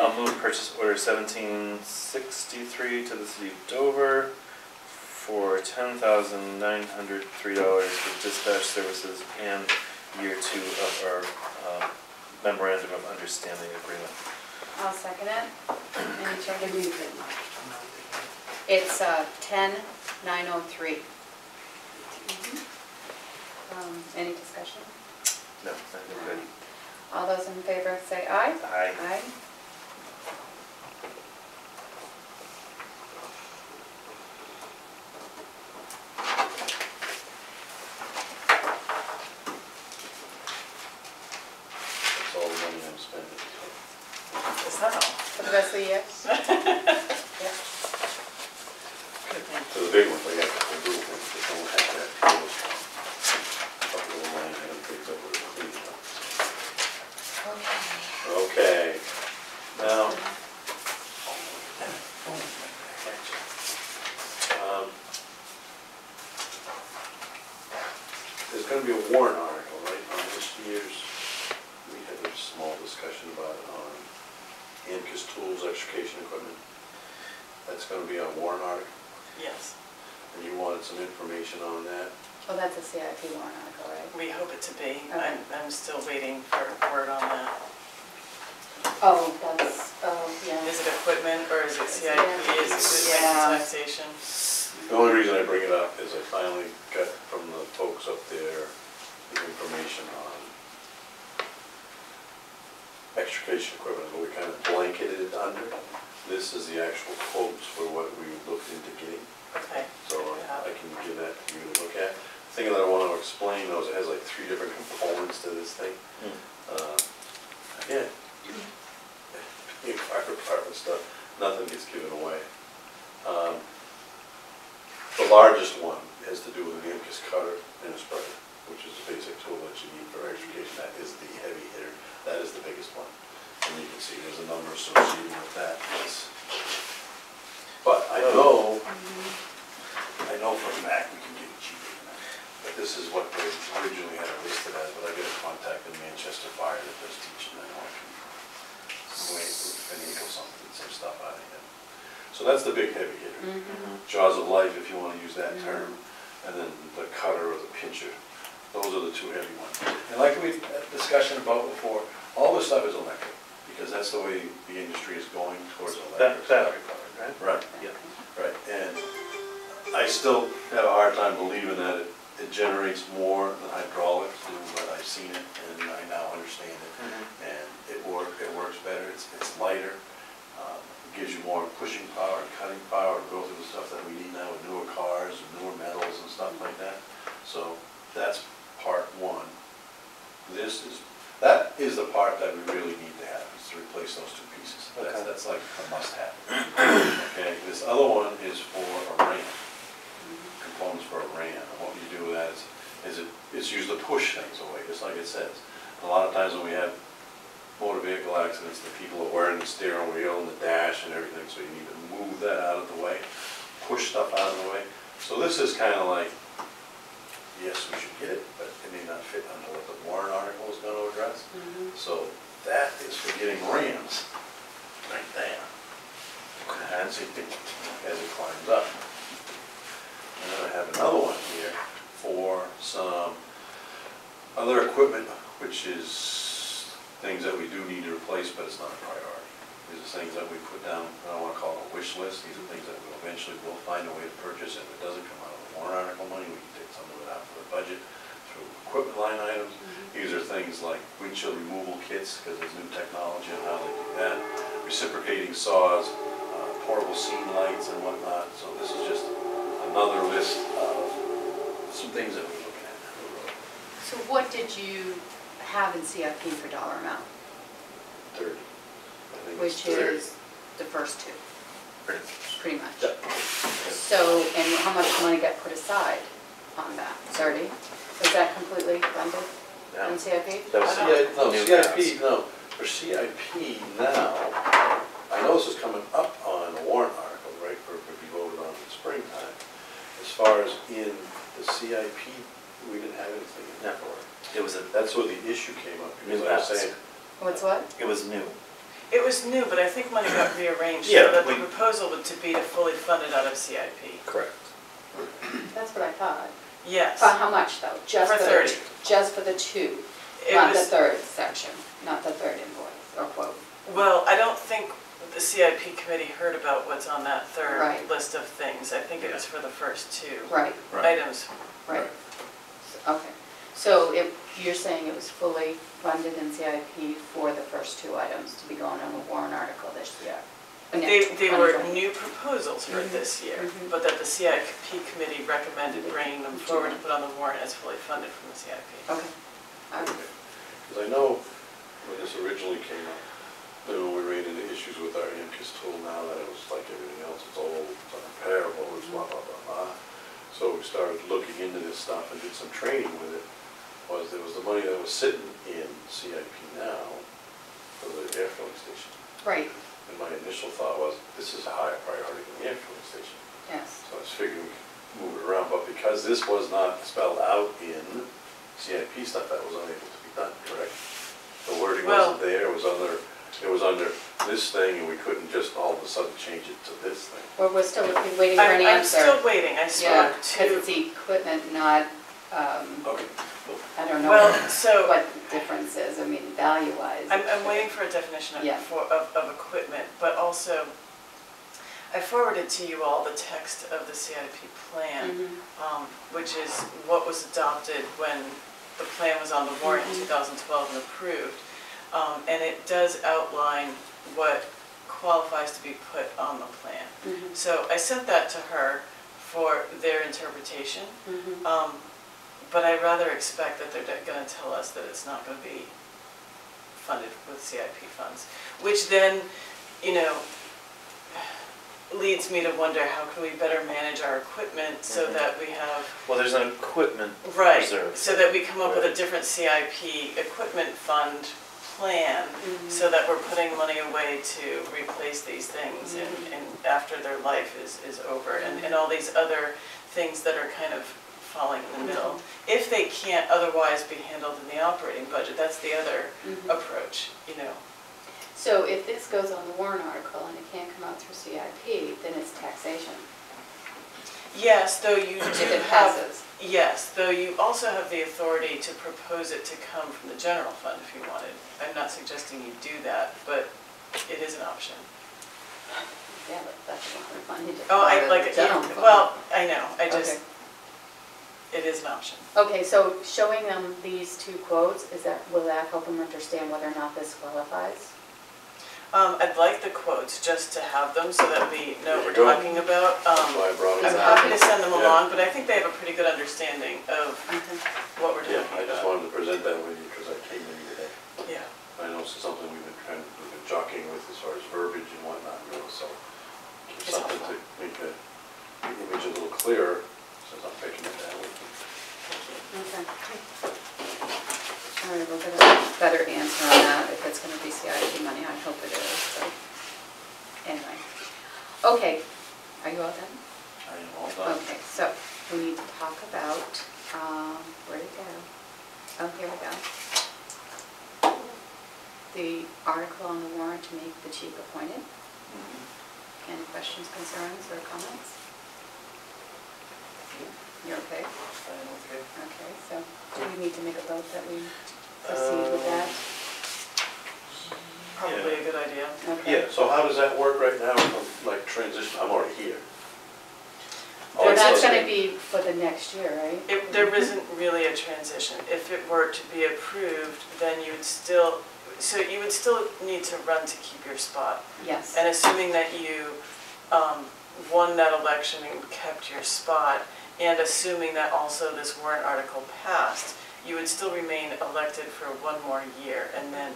I'll move purchase order seventeen sixty-three to the city of Dover for ten thousand nine hundred three dollars for dispatch services and year two of our uh, memorandum of understanding agreement. I'll second it. Any changes? It's uh, ten nine oh three. Um, Any discussion? No, I think good. All those in favor say aye. Aye. Aye. That's all the money I'm spending. Is that all? The this is kind of like, yes, we should get it, but it may not fit under what the warrant article is going to address. Mhm. So that is for getting rams right there. And see, as it climbs up. And then I have another one here for some other equipment, which is things that we do need to replace, but it's not a priority. These are things that we put down, I don't want to call it a wish list, these are things that we'll eventually will find a way to purchase. If it doesn't come out of the warrant article money, we can take some of it out for the budget through equipment line items. These are things like windshield removal kits, because there's new technology on how they do that, reciprocating saws, uh, portable scene lights and whatnot. So this is just another list of some things that we're looking at down the road. So what did you have in CIP for dollar amount? Thirty. I think it's Which 30. is the first two, Pretty- pretty much. So, and how much money got put aside on that? Thirty? Was that completely funded Yeah. in CIP? That was CI no, new CIP, no, for CIP now, I know this is coming up on the warrant article, right, for, for be voted on in the springtime. As far as in the CIP, we didn't have anything in that for it. It was a, That's where the issue came up, because New I was ask. saying, What's what? it was new. It was new, but I think money got rearranged Yeah, so that the we- proposal would to be to fully fund it out of CIP. Correct. That's what I thought. Yes. For how much though? Just For the 30. Just for the two, It not the was, third section, not the third invoice or quote. well, I don't think the CIP committee heard about what's on that third Right. list of things. I think it was for the first two Right, Right. items. right. Okay. So if you're saying it was fully funded in CIP for the first two items to be going on the warrant article this year? No, They, they were 2020. new proposals for Mhm. this year, Mhm. but that the CIP committee recommended bringing them forward to put on the warrant as fully funded from the CIP. Okay. All right. because I know when this originally came up, you know, we ran into issues with our MCIS tool now, that it was like everything else, it's old, it's unrepairable, it's blah, blah, blah, blah. So we started looking into this stuff and did some training with it, was there was the money that was sitting in CIP now for the air filling station. Right, And my initial thought was, this is a higher priority than the air filling station. yes. So I was figuring we could move it around, but because this was not spelled out in CIP stuff, that was unable to be done, correct? The wording Well- wasn't there, it was under, it was under this thing, and we couldn't just all of a sudden change it to this thing. We're, we're still waiting for I'm, an I'm answer. still waiting. I Yeah, spoke because to, it's equipment, not, um, Okay. I don't know well, so what the difference is, I mean, value-wise. I'm, I'm waiting for a definition of, Yeah. for, of, of equipment, but also I forwarded to you all the text of the CIP plan. Mhm. um, which is what was adopted when the plan was on the warrant in Mhm. 2012 and approved. Um, And it does outline what qualifies to be put on the plan. Mhm. So I sent that to her for their interpretation, Mhm. um, but I rather expect that they're gonna tell us that it's not gonna be funded with CIP funds, which then, you know, leads me to wonder how can we better manage our equipment so Mhm. that we have Well, there's an equipment Right, reserve. so that we come up with a different CIP equipment fund plan, Mhm. so that we're putting money away to replace these things and, Mhm. and after their life is, is over, and, and all these other things that are kind of falling in the middle. If they can't otherwise be handled in the operating budget, that's the other Mhm. approach, you know. So if this goes on the warrant article and it can't come out through CIP, then it's taxation, Yes, though you if do it have, passes. yes, though you also have the authority to propose it to come from the general fund if you wanted. I'm not suggesting you do that, but it is an option. Yeah, but that's a lot of money to Oh, I, like, general yeah, well, I know, I just, Okay. It is an option. Okay, so showing them these two quotes, is that, will that help them understand whether or not this qualifies? Um, I'd like the quotes just to have them so that we know what There you we're go. talking about. Um, why I brought it I'm up. happy to send them Yeah. along, but I think they have a pretty good understanding of what we're Yeah, talking I just about. wanted to present that with you, because I came in today. Yeah, I know it's something we've been trying, we've been jockeying with as far as verbiage and whatnot, you know, so It's something helpful. to clearer, since I'm picking it that way. Okay. All right, we'll get a better answer on that, if it's gonna be CIP money, I hope it is, but, anyway. Okay, are you all done? I am all done. Okay, so we need to talk about, um, where'd it go? Oh, here we go. The article on the warrant to make the chief appointed. Mhm. Any questions, concerns, or comments? You're okay? I am okay. Okay, so do we need to make a vote that we proceed with that? Probably a good idea. Okay. Yeah, so how does that work right now, from, like transition, I'm already here. Well, that's Also- gonna be for the next year, right? It, there isn't really a transition. If it were to be approved, then you would still, so you would still need to run to keep your spot. Yes. And assuming that you um, won that election and kept your spot, and assuming that also this warrant article passed, you would still remain elected for one more year. And then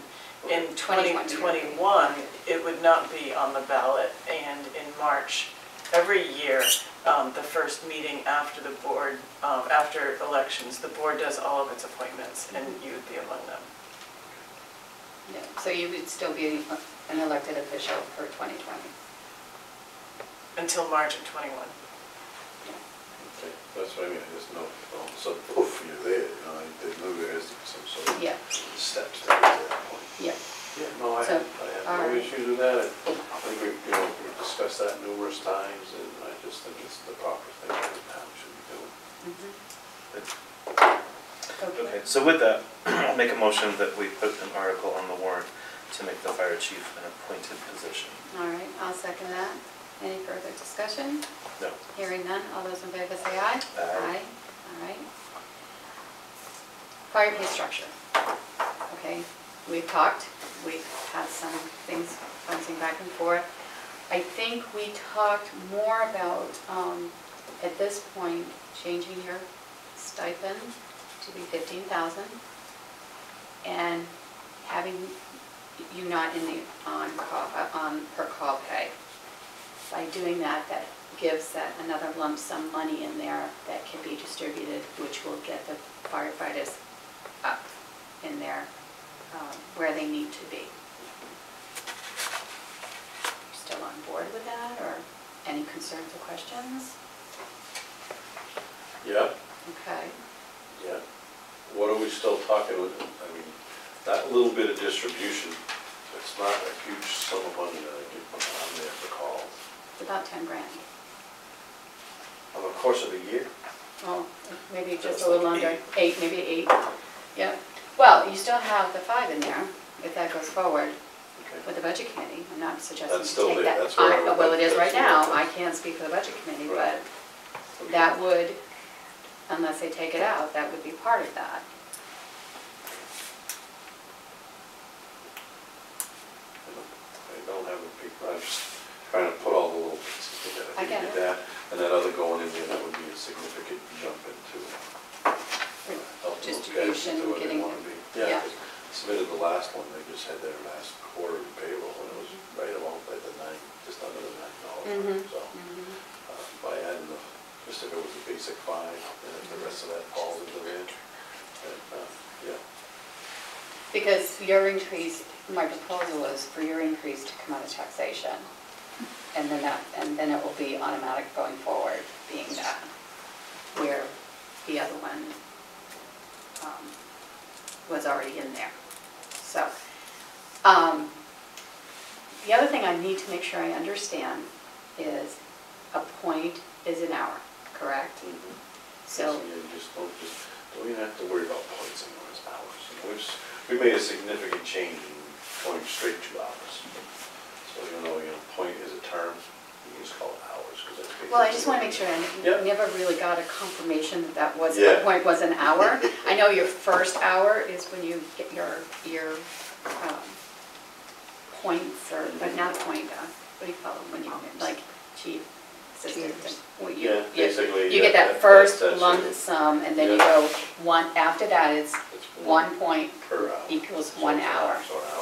in 2021. 2021, it would not be on the ballot. And in March, every year, um, the first meeting after the board, um, after elections, the board does all of its appointments, and you would be among them. Yeah, So you would still be an elected official for 2020? Until March of '21. Okay, That's what I mean, there's no, know, all of a sudden, poof, you're there, you know, I didn't know there has to be some sort of Yeah, steps to get to that point. yeah. Yeah, no, I So, have, I have no right. issues with that. I think we, you know, we've discussed that numerous times, and I just think it's the proper thing that the town should be doing. Mhm. Okay. Okay, so with that, (clears throat) I'll make a motion that we put an article on the warrant to make the fire chief an appointed position. All right, I'll second that. Any further discussion? No. Hearing none, all those in favor say aye. Aye. all right. Fire pay structure. Okay, we've talked, we've had some things bouncing back and forth. I think we talked more about, um, at this point, changing your stipend to be fifteen thousand and having you not in the on call, uh, on per call pay. By doing that, that gives that another lump sum money in there that can be distributed, which will get the firefighters up in there um, where they need to be. Still on board with that, or any concerns or questions? Yeah, Okay, yeah. What are we still talking with, I mean, that little bit of distribution, it's not a huge sum of money that I when I'm there for calls. It's about ten grand. Over the course of a year? Well, maybe just a little under, eight, maybe eight, yeah. Well, you still have the five in there, if that goes forward with the budget committee. I'm not suggesting That's still take there, that. that's where I I- Well, it is right that's where now, I- can't speak for the budget committee, but Right. that would, unless they take it out, that would be part of that. I don't have a big, just trying to put all the little pieces together. I get it. That, and that other going in there, that would be a significant jump into uh, helping those guys Distribution, do what they getting want to be. yeah. Yeah, 'cause submitted the last one, they just had their last quarter payroll, and it was right about at the nine, just under the nine dollars. Mhm. So uh, by adding the, just if it was a basic five, and if the rest of that falls into there, then, uh, yeah. Because your increase, my proposal was for your increase to come out of taxation. And then that, and then it will be automatic going forward, being that, where the other one um, was already in there. So, um, the other thing I need to make sure I understand is a point is an hour, correct? So, you just don't, just, don't even have to worry about points anymore, it's hours. You know, We've, we made a significant change in going straight to hours. So even though, you know, point is a term, you can just call it hours, because that's basically. well, I just want to make sure, I Yep. never really got a confirmation that that was, the Yeah. point was an hour. (laughs) I know your first hour is when you get your, your um, points, or, but not point, uh, what do you call them, when you, like, chief, assistant, well, you, Yeah, you- basically. you yeah, get that that- first that's- lump that's sum, and then you Yeah. go one, after that, it's It's one point Per hour. equals So one it's hour. So an hour, an hour, an hour, yeah. Okay, so,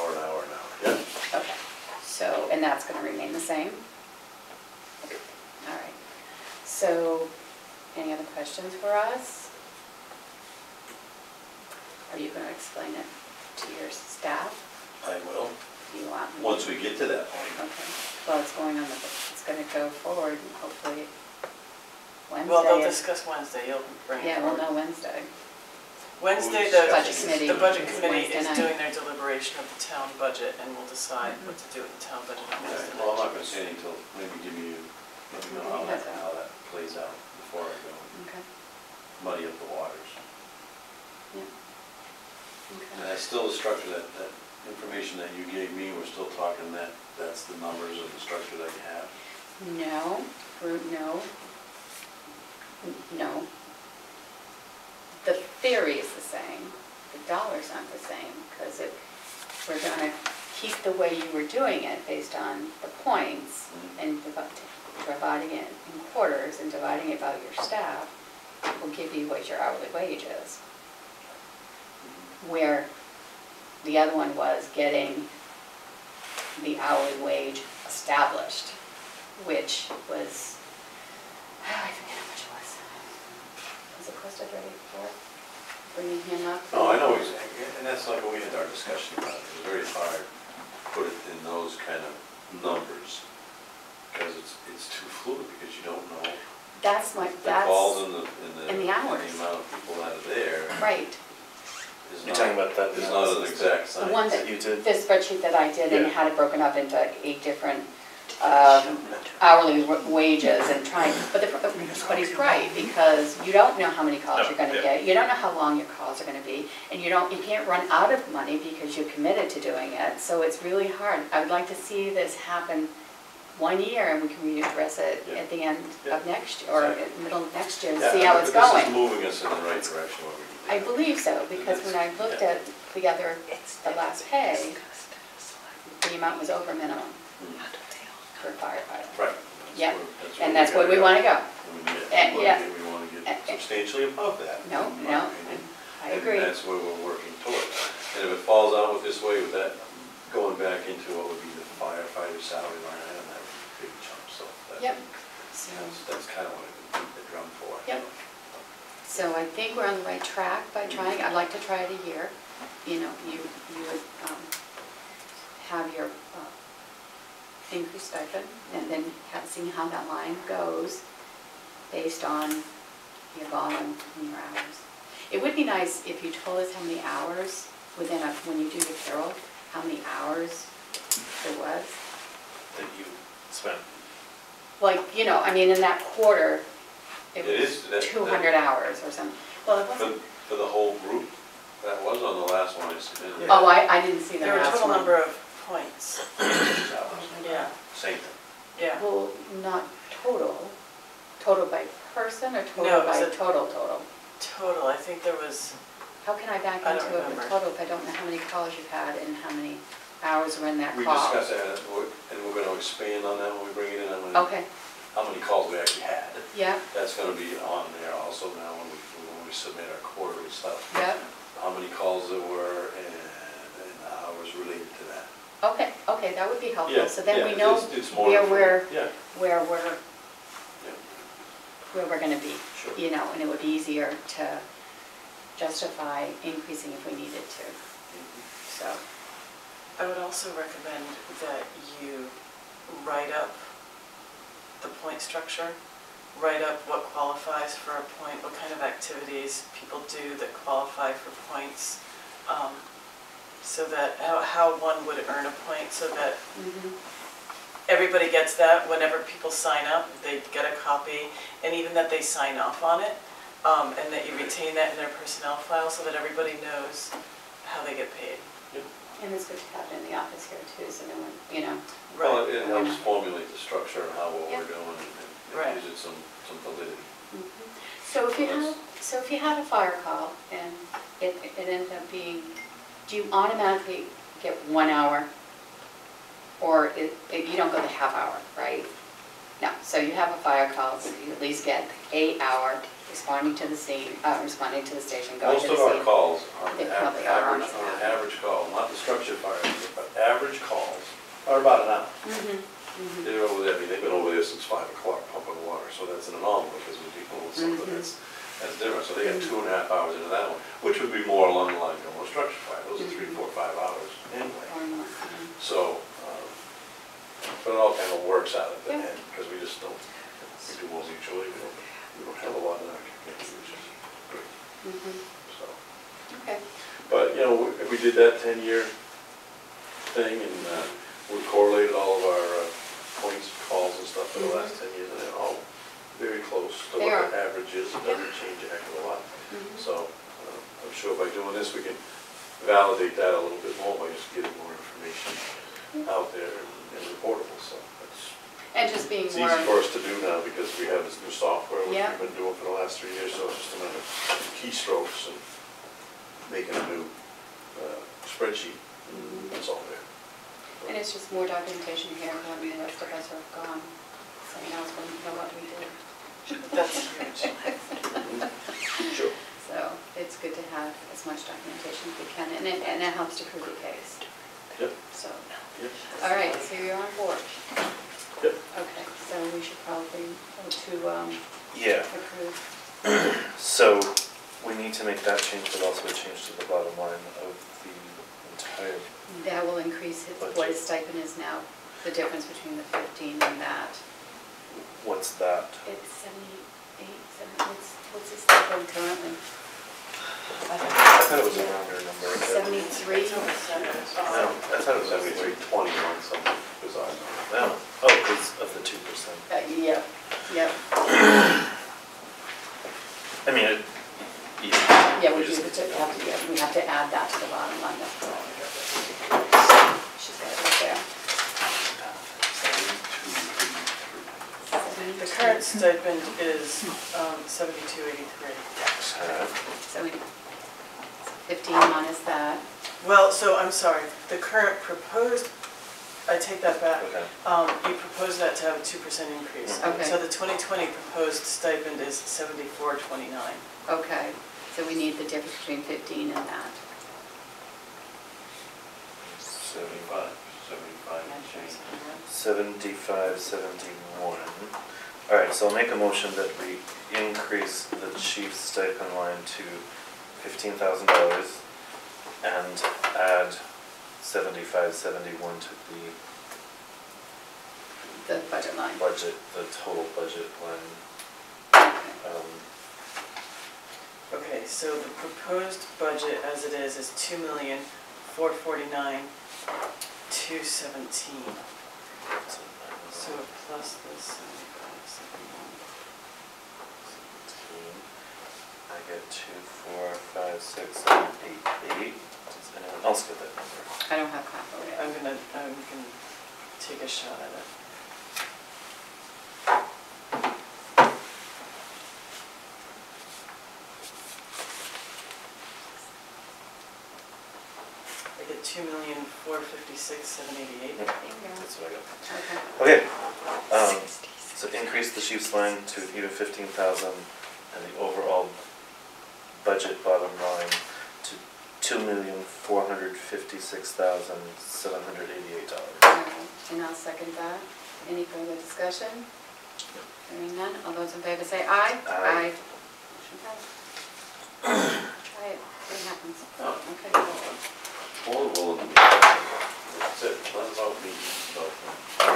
and that's gonna remain the same? All right, so Any other questions for us? Are you gonna explain it to your staff? I will, Do you want me? once we get to that point. Okay, well, it's going on the, it's gonna go forward and hopefully Wednesday. Well, they'll is- discuss Wednesday, you'll bring it Yeah, we'll forward. know Wednesday. Wednesday, the, Budget committee the budget is committee Wednesday is night. doing their deliberation of the town budget and we'll decide mm-hmm. what to do with the town budget on Okay, Wednesday. Well, I'm not gonna say anything until, maybe give me, let me know how that, how that plays out before I go Okay, muddy up the waters. yeah. And Okay. that's still the structure, that, that information that you gave me, we're still talking that, that's the numbers of the structure that you have? No, Ru- no. N- No. The theory is the same, the dollars aren't the same, because it, we're gonna keep the way you were doing it based on the points mm-hmm. and divi- dividing it in quarters and dividing it by your staff will give you what your hourly wage is. Where the other one was getting the hourly wage established, which was, (sighs) I forget how much it was. Was it close to thirty-four? Bringing him up? No, I know, exactly, and that's like when we had our discussion about it, it was very hard to put it in those kind of numbers, because it's, it's too fluid, because you don't know That's my, the that's, calls and the, and the. and the hours. the amount of people that are there right. is You're not, talking about that is not an analysis exact The science. one that you did? The spreadsheet that I did and Yeah. had it broken up into eight different um, hourly wages and trying, but the, but he's right, because you don't know how many calls you're gonna No, get, you don't know how long your calls are gonna be, and you don't, you can't run out of money because you're committed to doing it, so it's really hard. I would like to see this happen one year and we can readdress it Yeah. at the end Yeah. of next, or Exactly. middle of next year and Yeah, see how it's This is going. moving us in the right direction, I to believe so, because when I looked at the other, the last pay, the amount was over minimum for firefighter. Right. Yeah, where- And that's where we gotta wanna go. go. We Eh, yeah. get- We wanna Eh, get eh. substantially above that. No, in my no, opinion. I And agree. that's where we're working towards. And if it falls out with this way, with that, going back into what would be the firefighter salary line item, that would be a big chunk, so. that- Yep. So, That's, that's kind of what I beat the drum for. Yep. so I think we're on the right track by trying, I'd like to try it a year. You know, you, you would um, have your increased stipend and then have, seeing how that line goes based on your volume and your hours. It would be nice if you told us how many hours within a, when you do the payroll, how many hours there was. That you spent? Like, you know, I mean, in that quarter, it It was is, that- that- two hundred hours or something. Well, it For, wasn't, for the whole group, that was on the last one I submitted. oh, I, I didn't see the There were a last total one. number of points, yeah, Same thing. yeah. Well, not total, total by person or No, total it by a- total, total? Total, I think there was, How can I back I don't into a remember. total if I don't know how many calls you've had and how many hours were in that We call? discussed that, and we're- and we're gonna expand on that when we bring it in, how many, Okay, how many calls we actually had. yeah, That's gonna be on there also now when we, when we submit our quarterly stuff. yeah, How many calls there were and, and hours related to that. Okay, okay, that would be helpful. Yeah, So then we yeah, know it's- it's more where info- we're, Yeah, where we're, where we're gonna be. sure. you know, and it would be easier to justify increasing if we needed to, so. I would also recommend that you write up the point structure, write up what qualifies for a point, what kind of activities people do that qualify for points, um, so that, how, how one would earn a point, so that everybody gets that whenever people sign up, they get a copy, and even that they sign off on it, um, and that you retain that in their personnel file so that everybody knows how they get paid. And it's good to have it in the office here too, so no one, you know, Well, it Why helps formulate the structure and how, what Yeah. we're doing and- Right. and gives it some, some validity. So if you have, so if you had a fire call and it, it ended up being, do you automatically get one hour? Or it, it- you don't go the half hour, right? No, so you have a fire call, so you at least get eight hour responding to the scene, uh, responding to the station, going Most to of the our scene. calls on They an probably are average, almost on an half. average call, not the structure fire, but average calls are about an hour. Mhm, mhm. They're over there, I mean, they've been over there since five o'clock pumping water, so that's an anomaly because when people something Mhm. that's, that's different. So they got two and a half hours into that one, which would be more along the lines of a structure fire. Those are three, four, five hours anyway. Yeah. So, um, but it all kind of works out at the Yeah. end, because we just don't, we do well mutually, we don't, we don't have a lot in our community, which is great, Mhm. so. Okay, But, you know, we- we did that ten-year thing, and uh, we correlated all of our uh, points, calls and stuff for the last ten years, and they're all very close to They what the average is, it doesn't change a heck of a lot. Mhm. So, uh, I'm sure by doing this, we can validate that a little bit more by just getting more information out there and and reportable, so that's, and just being it's more, easy for us to do now because we have this new software, which Yeah. we've been doing for the last three years, so it's just a matter of keystrokes and making a new uh, spreadsheet, Mhm. that's all there. and it's just more documentation here, when the rest of us are gone. Someone else will know what we did. That's (laughs) huge. Sure. So it's good to have as much documentation as we can, and it, and it helps to prove the case. Yep, So, yep. all right, so you're on board. Yep. Okay, so we should probably vote to um, Yeah, approve. (clears throat) so we need to make that change, but also a change to the bottom line of the entire, That will increase his- what his stipend is now, the difference between the 15 and that. What's that? It's 78, 70, what's, what's his stipend currently? I thought it was a rounder number. 73? It's almost seven. No, I thought it was Seventy-three, seventy-three. twenty on something bizarre. No, oh, because of the two percent. Uh, Yep, yep. I mean, it, yeah. Yeah, we do, just- we have to, yeah, we have to add that to the bottom line, that's all. She's got it right there. The current stipend is um, seventy-two eighty-three. Uh, So we, 15 minus that. Well, so I'm sorry, the current proposed, I take that back. Okay, Um, You proposed that to have a two percent increase. Okay. So the 2020 proposed stipend is seventy-four twenty-nine. Okay, so we need the difference between 15 and that. Seventy-five, seventy-five and change. seventy-five, seventy-one. All right, so I'll make a motion that we increase the chief's stipend line to fifteen thousand dollars and add seventy-five, seventy-one to the the budget line. budget, the total budget line. Okay, um, so the proposed budget as it is is two million, four forty-nine, two seventeen. so So plus this, 16. I get two, four, five, six, seven, eight, eight. Does anyone else get that number? I don't have that. Okay. I'm gonna, I'm gonna take a shot at it. I get two million, four fifty-six, seven eighty-eight. That's what I got. Okay. Um, so increase the chief's line to even fifteen thousand and the overall budget bottom line to two million, four hundred fifty-six thousand, seven hundred eighty-eight dollars. All right, And I'll second that. Any further discussion? Hearing none, all those in favor say aye. Aye. Motion passed. Try it, see what happens. Oh. Okay. Affordable and, that's it, it's not about me, it's about, uh,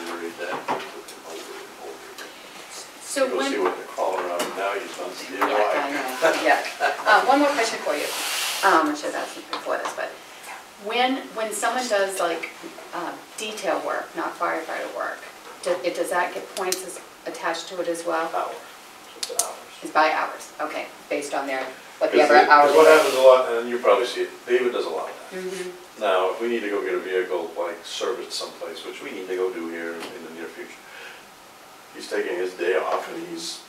you read that, over and over. So You'll when. see what they're calling around now, you've done some Yeah, I know, yeah. Uh, One more question for you. Um, I should have asked you before this, but when, when someone does like uh, detail work, not firefighter work, do- it- does that get points as- attached to it as well? Hours, it's hours. It's by hours, okay, based on their, what the Because other the-. 'cause what happens a lot, and you probably see it, David does a lot of that. Mhm. Now, if we need to go get a vehicle like serviced someplace, which we need to go do here in the near future, he's taking his day off and he's,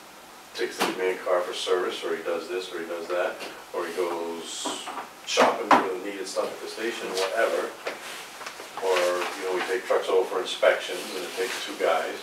takes the man car for service, or he does this, or he does that, or he goes shopping for the needed stuff at the station, whatever. Or, you know, we take trucks over for inspections and it takes two guys.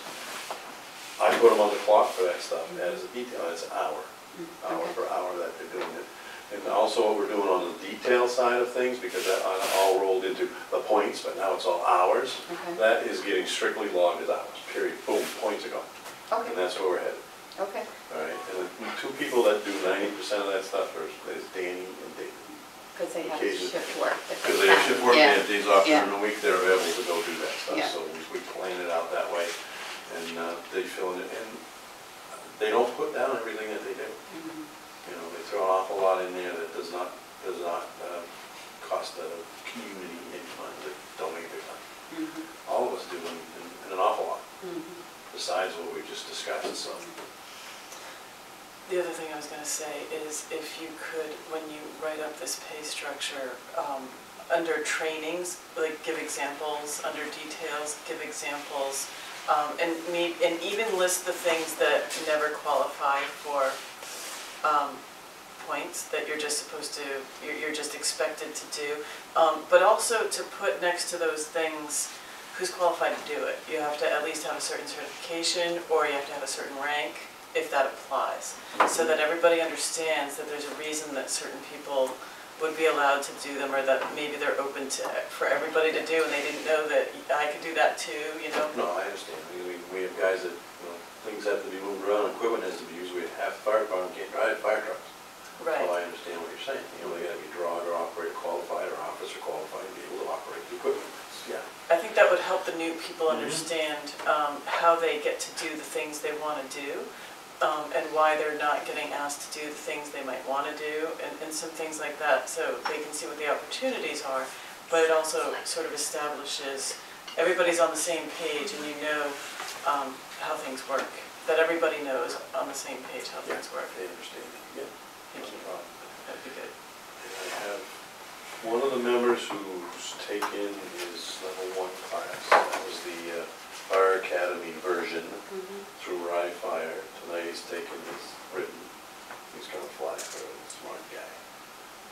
I put them on the clock for that stuff as a detail, it's an hour mm, hour Okay. per hour that they're doing it. And also what we're doing on the detail side of things, because that all rolled into the points, but now it's all hours. Okay, That is getting strictly logged as hours, period, boom, points are gone. okay. And that's where we're headed, Okay, all right? And the two people that do ninety percent of that stuff are, is Danny and David. because they have Occasion- shift work. that Because they have shift work, they Yeah. have days off Yeah. during the week, they're available to go do that Yeah. stuff. So we, we plan it out that way, and uh, they fill in, it, and they don't put down everything that they do. Mhm. You know, they throw an awful lot in there that does not, does not uh, cost the community any money, that donate their time. Mhm. All of us do in, in- in an awful lot, Mhm. besides what we just discussed, so. The other thing I was gonna say is if you could, when you write up this pay structure, um, under trainings, like give examples, under details, give examples, um, and me, and even list the things that never qualify for, um, points that you're just supposed to, you're, you're just expected to do. Um, but also to put next to those things, who's qualified to do it. You have to at least have a certain certification, or you have to have a certain rank, if that applies. So that everybody understands that there's a reason that certain people would be allowed to do them, or that maybe they're open to, for everybody to do, and they didn't know that I could do that too, you know? No, I understand. We, we- have guys that, you know, things have to be moved around, equipment has to be half the fire department can't drive fire trucks. Right. Well, I understand what you're saying. You know, they gotta be driver operator qualified or officer qualified to be able to operate the equipment. Yeah. I think that would help the new people Mhm. understand um, how they get to do the things they want to do, um, and why they're not getting asked to do the things they might want to do, and, and some things like that, so they can see what the opportunities are. But it also sort of establishes, everybody's on the same page, and you know um, how things work, that everybody knows on the same page how things work. They understand it. Yeah. Thank you. No problem. That'd be good. And I have one of the members who's taken his level one class. That was the uh, Fire Academy version Mhm. through Rye Fire. Tonight he's taken his written. He's gonna fly for a smart guy.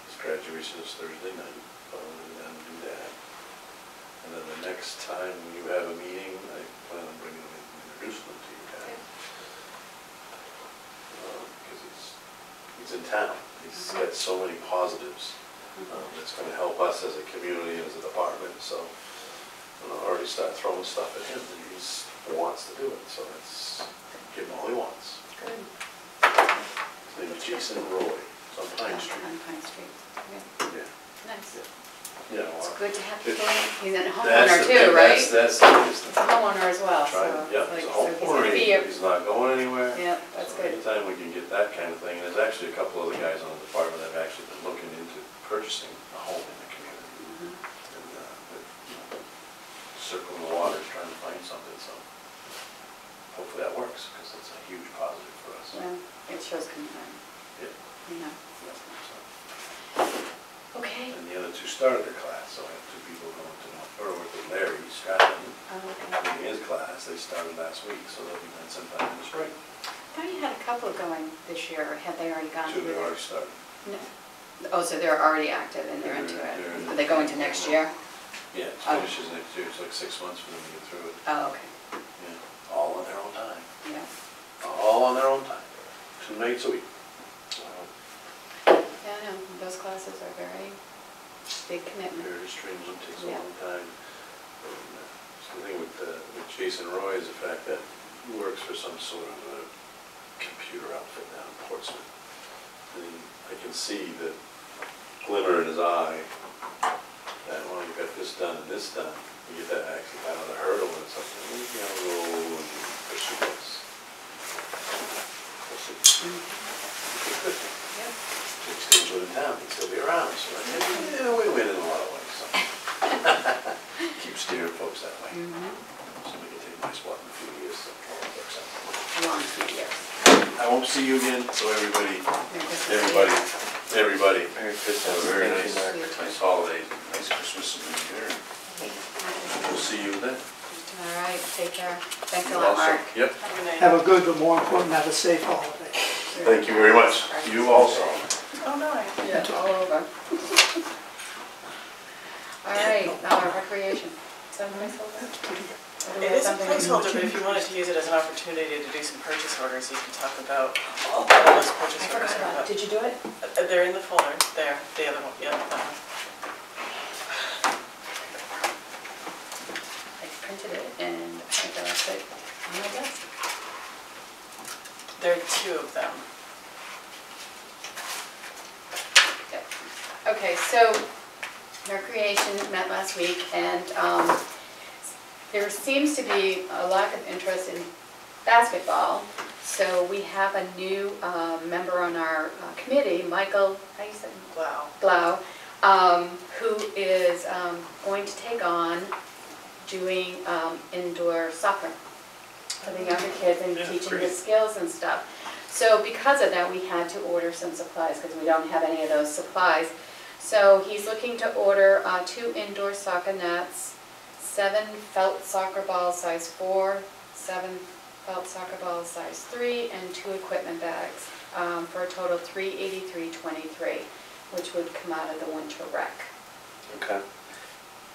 His graduation is Thursday night, so I'm gonna do that. And then the next time you have a meeting, I plan on bringing him in and introducing him to you guys. Because he's, he's in town. He's got so many positives. Um, It's gonna help us as a community, as a department, so I'm already start throwing stuff at him, and he's, wants to do it, so let's give him all he wants. Good. His name is Jason Roy, it's on Pine Street. On Pine Street. Okay. Yeah, Nice. Yeah. It's good to have people, he's a that's homeowner the- too, right? That's, that's the biggest He's thing. a homeowner as well, so. Trying, yeah, it's he's a like- so he's homeowner, gonna be a- he's not going anywhere. Yeah, that's So good. Anytime we can get that kind of thing, and there's actually a couple other guys on the department that have actually been looking into purchasing a home in the community. Mhm. And, uh, but, you know, circling the waters, trying to find something, so hopefully that works, because it's a huge positive for us. Well, it shows commitment, Yeah. you know. Yeah, so. Okay. And the other two started their class, so I have two people going to North Berwick with Larry Stratton, Oh, okay. doing his class, they started last week, so they'll be done sometime in the spring. Thought you had a couple going this year, or had they already gone Two, through it? already started. No. Oh, so they're already active and they're into it? they're- Are they going to next year? Yeah, it Oh. finishes next year, it's like six months for them to get through it. Oh, okay, Yeah, all on their own time, yeah. all on their own time, two nights a week. Yeah, I know, those classes are very big commitment. Very stringent, takes a Yeah. long time. And, uh, so The thing with, uh, with Jason Roy is the fact that he works for some sort of a computer outfit down in Portsmouth. And I can see the glimmer in his eye, that, well, you got this done and this done, you get that actually out of the hurdle, and well, you gotta go and pursue this. We'll see. Yep. He's still good in town, he'd still be around, so I said, yeah, we win in a lot of ways, so. (laughs) Keep steering folks that way. Mhm. Somebody can take my spot in a few years, so it works out. Long few years. I won't see you again, so everybody, Merry Christmas to you. everybody, everybody, Merry have a very nice, nice holiday, nice Christmas and New Year. We'll see you then. All right, take care. Thanks a You lot, also. Mark. Yep, Have a good night. Have a good, but more important, have a safe holiday. thank you very much. You also. Oh, no, Yeah, all over. (laughs) All right, now recreation. Some placeholder? Or do we It have is a something- placeholder, but if you wanted to use it as an opportunity to do some purchase orders, you can talk about all those I purchase forgot orders. are about, about- did you do it? Uh, They're in the folder, there, the other one, yeah. that one. I printed it and I think I left it on my desk. There are two of them. Okay, so Recreation met last week, and um, there seems to be a lack of interest in basketball. So we have a new uh, member on our uh, committee, Michael, how you say? Wow. Blau, um, who is um, going to take on doing um, indoor soccer for the younger kids and Yeah, teaching the skills and stuff. So because of that, we had to order some supplies because we don't have any of those supplies. So he's looking to order uh, two indoor soccer nets, seven felt soccer balls size four, seven felt soccer balls size three, and two equipment bags um, for a total three eighty-three twenty-three, which would come out of the winter rec. Okay.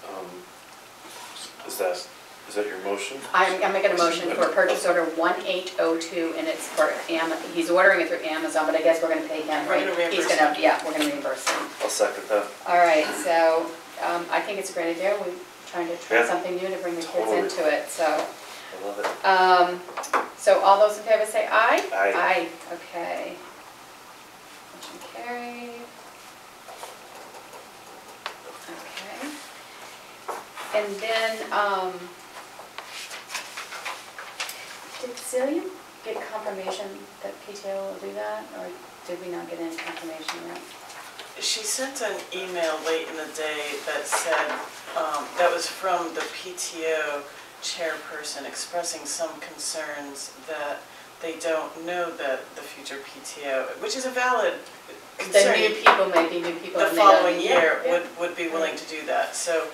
Um, Is that, is that your motion? I'm, I'm making a motion for purchase order 1802, and it's for Am, he's ordering it through Amazon, but I guess we're gonna pay him, We're right? gonna He's reimburse gonna, yeah, we're gonna reimburse him. I'll second that. All right, so um, I think it's a great idea. We're trying to try Yeah, something new to bring the kids totally. into it, so. I love it. um, So all those in favor say aye? Aye. Aye, okay. Motion carried. Okay. And then, um, did Celia get confirmation that PTO will do that, or did we not get any confirmation yet? She sent an email late in the day that said, um, that was from the PTO chairperson expressing some concerns that they don't know that the future PTO, which is a valid The concern. new people may be new people. the and they don't- following year yeah. would, would be willing to do that. So,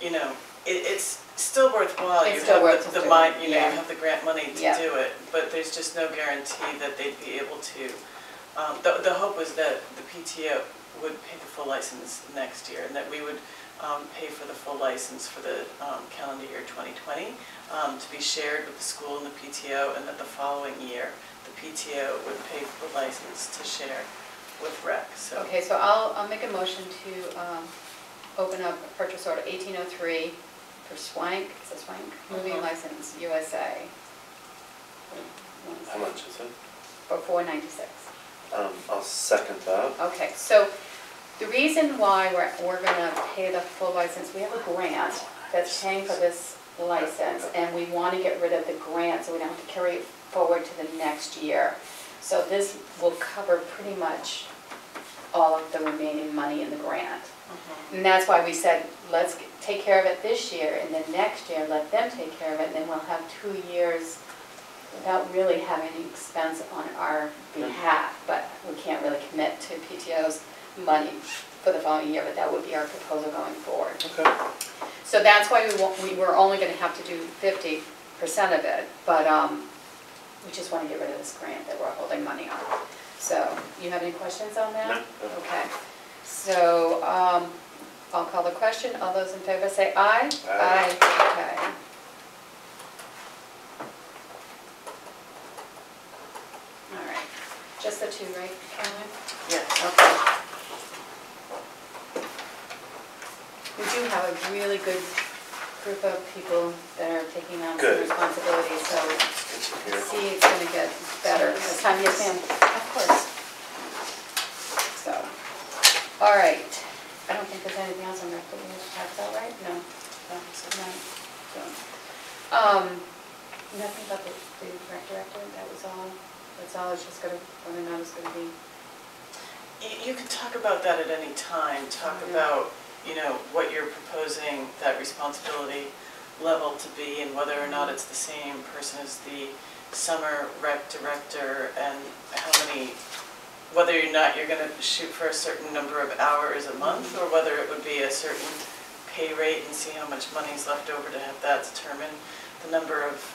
you know, it, it's still worthwhile. It's You still have worth the- The mon you know, yeah. you have the grant money to Yeah. do it, but there's just no guarantee that they'd be able to. Um, the, the hope was that the PTO would pay the full license next year and that we would, um, pay for the full license for the, um, calendar year 2020, um, to be shared with the school and the PTO and that the following year, the PTO would pay for the license to share with rec, so. Okay, so I'll, I'll make a motion to um, open up a purchase order 1803 for Swank, is it Swank? Movie Mhm. license USA. How much is it? For 496. Um, I'll second that. Okay, so the reason why we're, we're gonna pay the full license, we have a grant that's paying for this license, and we want to get rid of the grant, so we don't have to carry it forward to the next year. So this will cover pretty much all of the remaining money in the grant. Mhm. And that's why we said, let's g- take care of it this year, and then next year, let them take care of it, and then we'll have two years without really having any expense on our behalf, but we can't really commit to PTO's money for the following year, but that would be our proposal going forward. Okay. So that's why we want, we were only gonna have to do fifty percent of it, but, um, we just wanna get rid of this grant that we're holding money on. So, you have any questions on that? No, no. Okay, so, um, I'll call the question, all those in favor say aye? Aye. okay. All right, just the two, right, Caroline? Yes. Okay. We do have a really good group of people that are taking on some Good. responsibilities, so Good to hear. see it's gonna get better as time gets in. Of course. So, all right. I don't think there's anything else on rec that we need to talk about, right? No. No, no. So, Um, nothing about the, the rec director, that was all, that's all, it's just gonna, whether or not it's gonna be, You, you can talk about that at any time, talk Mhm. about, you know, what you're proposing that responsibility level to be and whether or not it's the same person as the summer rec director and how many, whether or not you're gonna shoot for a certain number of hours a month or whether it would be a certain pay rate and see how much money's left over to have that determine the number of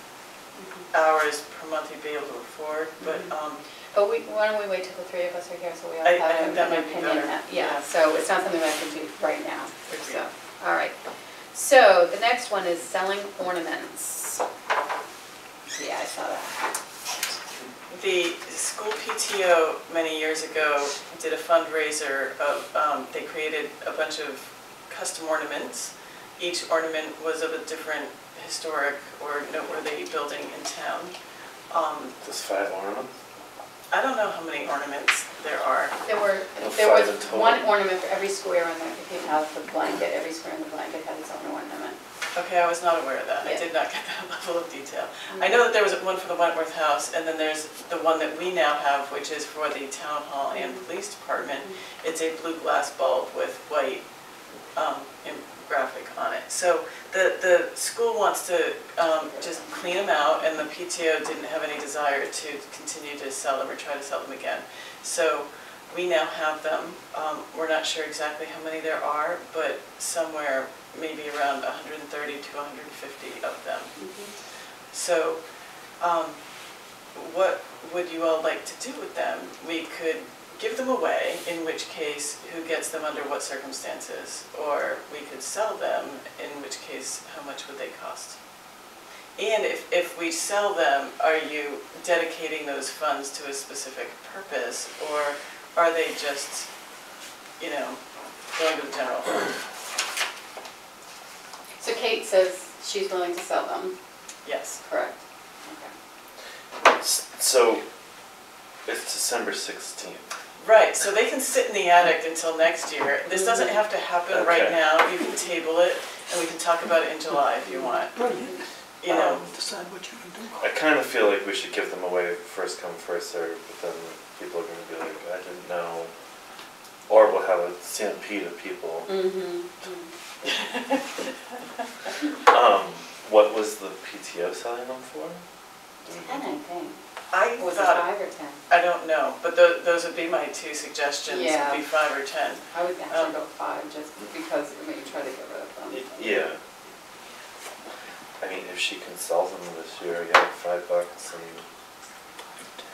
hours per month you'd be able to afford, but, Mhm. um, but we, why don't we wait till the three of us are here so we all I- I have think an that an might be opinion? better. that- Yeah, Yeah. so it's not something I can do right now, Agreed. so, all right. So the next one is selling ornaments. Yeah, I saw that. The school PTO many years ago did a fundraiser of, um, they created a bunch of custom ornaments. Each ornament was of a different historic or noteworthy building in town. Um, This five ornament? I don't know how many ornaments there are. There were, there was five total. one ornament for every square in the, if you have the blanket, every square in the blanket had its own ornament. Okay, I was not aware of that. I Yeah. did not get (laughs) that level of detail. I mm-hmm. know that there was one for the Wentworth House, and then there's the one that we now have, which is for the town hall and mm-hmm. police department. Mm-hmm. It's a blue glass bulb with white um, im- graphic on it. So the, the school wants to um, just clean them out, and the PTO didn't have any desire to continue to sell them or try to sell them again. So we now have them. Um, We're not sure exactly how many there are, but somewhere maybe around 130 to 150 of them. So, um, what would you all like to do with them? We could give them away, in which case, who gets them under what circumstances? Or we could sell them, in which case, how much would they cost? And if, if we sell them, are you dedicating those funds to a specific purpose? Or are they just, you know, going to the general fund? So Kate says she's willing to sell them, Yes. correct? Okay. So, it's December 16th. Right, so they can sit in the attic until next year. This doesn't have to happen right Okay. now. You can table it, and we can talk about it in July if you want. You know, Um, Decide what you can do. I kind of feel like we should give them away first come, first serve, but then people are gonna be like, I didn't know. Or we'll have a stampede of people. Mm-hmm. (laughs) Um, what was the PTO selling them for? Do we- Ten, I think. I Was it thought, five or ten? I don't know, but tho- those would be my two suggestions, would Yeah. be five or 10. I would Um, actually go five, just because, I mean, you try to get rid of them. Yeah. I mean, if she can sell them this year, yeah, five bucks and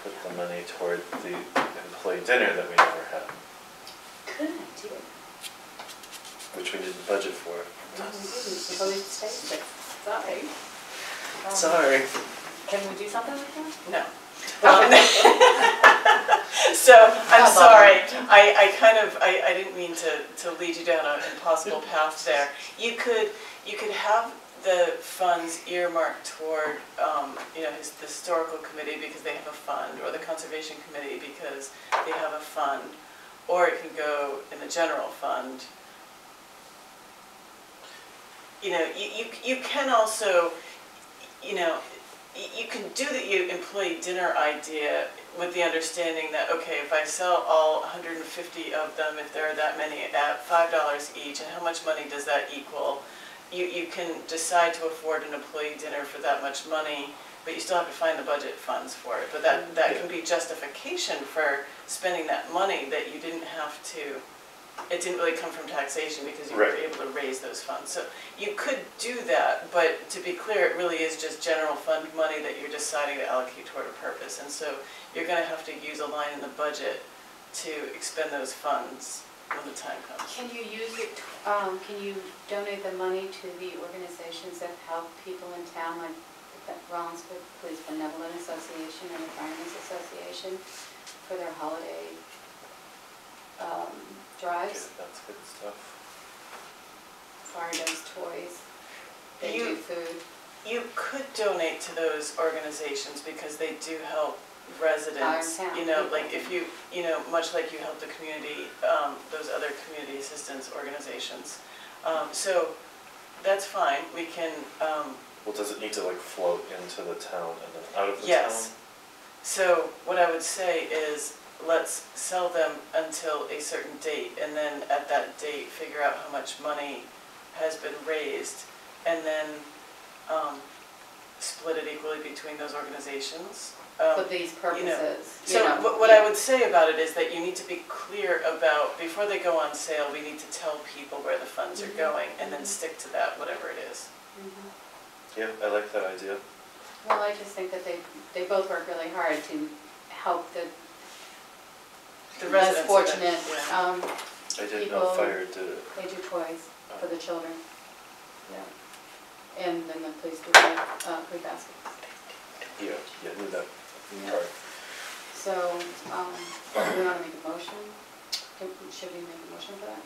put the money toward the employee dinner that we never had, Good idea. which we didn't budget for. No, we didn't, so we stayed there. Sorry. Um, Sorry. Can we do something like that? No. Um, (laughs) So, I'm sorry, I, I kind of, I, I didn't mean to, to lead you down an impossible path there. You could, you could have the funds earmarked toward, um, you know, his, the historical committee because they have a fund, or the conservation committee because they have a fund, or it can go in the general fund. You know, you, you, you can also, you know, you can do the you- employee dinner idea with the understanding that, okay, if I sell all 150 of them, if there are that many, at $5 each, and how much money does that equal? You, you can decide to afford an employee dinner for that much money, but you still have to find the budget funds for it. But that, that can be justification for spending that money, that you didn't have to, it didn't really come from taxation because you were able to raise those funds. So you could do that, but to be clear, it really is just general fund money that you're deciding to allocate toward a purpose. And so you're gonna have to use a line in the budget to expend those funds when the time comes. Can you use it, um, can you donate the money to the organizations that help people in town, like the Rollinsford Police Benevolent Association and the Firemen's Association for their holiday, um, drives? Yeah, That's good stuff. Fire does toys, they You- do food. You could donate to those organizations because they do help residents. Our town You know, like if you, you know, much like you help the community, um, those other community assistance organizations. Um, so that's fine, we can, um, Well, does it need to like float into the town and then out of the town? Yes. So what I would say is, let's sell them until a certain date, and then at that date, figure out how much money has been raised, and then um, split it equally between those organizations. Um, For these purposes, you So know, what what I would say about it is that you need to be clear about, before they go on sale, we need to tell people where the funds are Mhm. going, and then Mhm. stick to that, whatever it is. Mhm. Yeah, I like that idea. Well, I just think that they, they both work really hard to help the The less residents fortunate, yeah. um, I didn't know People- fire did it. they do toys for the children. Yeah. And then the police do, uh, food baskets. Yeah, yeah, knew that Yeah. part. So, um, do we wanna make a motion? Do- Should we make a motion for that?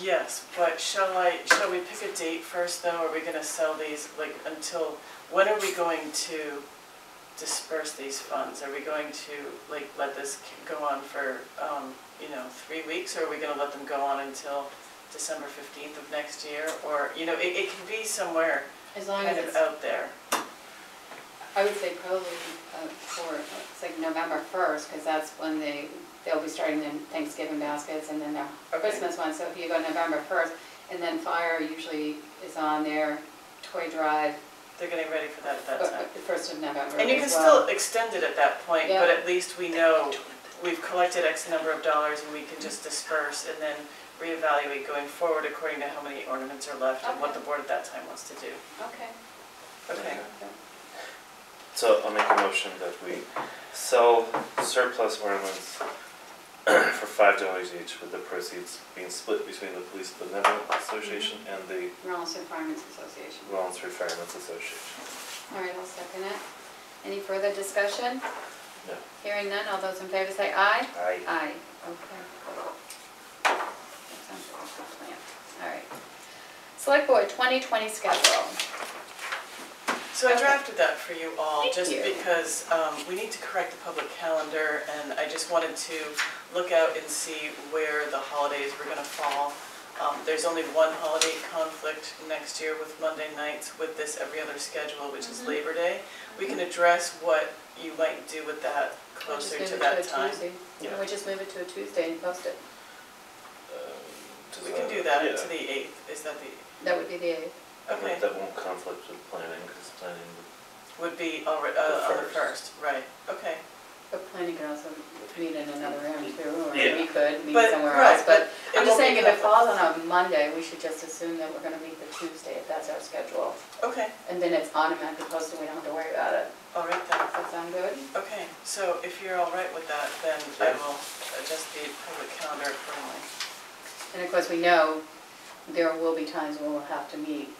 Yes, but shall I, shall we pick a date first though? Are we gonna sell these like until, when are we going to disperse these funds? Are we going to, like, let this go on for, um, you know, three weeks? Or are we gonna let them go on until December fifteenth of next year? Or, you know, it, it can be somewhere As long as kind of out there. I would say probably uh, for, it's like November first, because that's when they, they'll be starting their Thanksgiving baskets and then their Okay. Christmas ones. So if you go November first, and then fire usually is on their toy drive, They're getting ready for that at that time. the first of November And you can as well. still extend it at that point, Yeah. but at least we know we've collected X number of dollars and we can just disperse and then reevaluate going forward according to how many ornaments are left and what the board at that time wants to do. Okay. Okay. So I'll make a motion that we sell surplus ornaments (coughs) for five dollars each, with the proceeds being split between the Police Benevolent Association mm-hmm. and the Rollinsford Firemen's Association. Rollinsford Firemen's Association. All right, I'll second it. Any further discussion? No. Hearing none, all those in favor say aye. Aye. Aye, okay. That sounds like a plan. All right. Select Board 2020 schedule. So I Okay. drafted that for you all, Thank just you. because um, we need to correct the public calendar, and I just wanted to look out and see where the holidays were gonna fall. Um, There's only one holiday conflict next year with Monday nights with this every other schedule, which is Mhm. Labor Day. We can address what you might do with that We'll just closer move to it that a time. Tuesday. Yeah. We just move it to a Tuesday and post it. Um, We can do that yeah. to the 8th, is that the, That would be the eighth. Okay, That won't conflict with planning, because planning, would be alre- uh, on the first. 1st, right, okay. But planning could also meet in another room too, or Yeah. we could meet But- somewhere right, else. But it I'm won't just be saying, if it conflict. falls on a Monday, we should just assume that we're gonna meet the Tuesday, if that's our schedule. Okay, And then it's automatically posted, we don't have to worry about it. all right then. Does that sound good? Okay, so if you're all right with that, then I Yeah. will adjust the public calendar accordingly. And of course, we know there will be times when we'll have to meet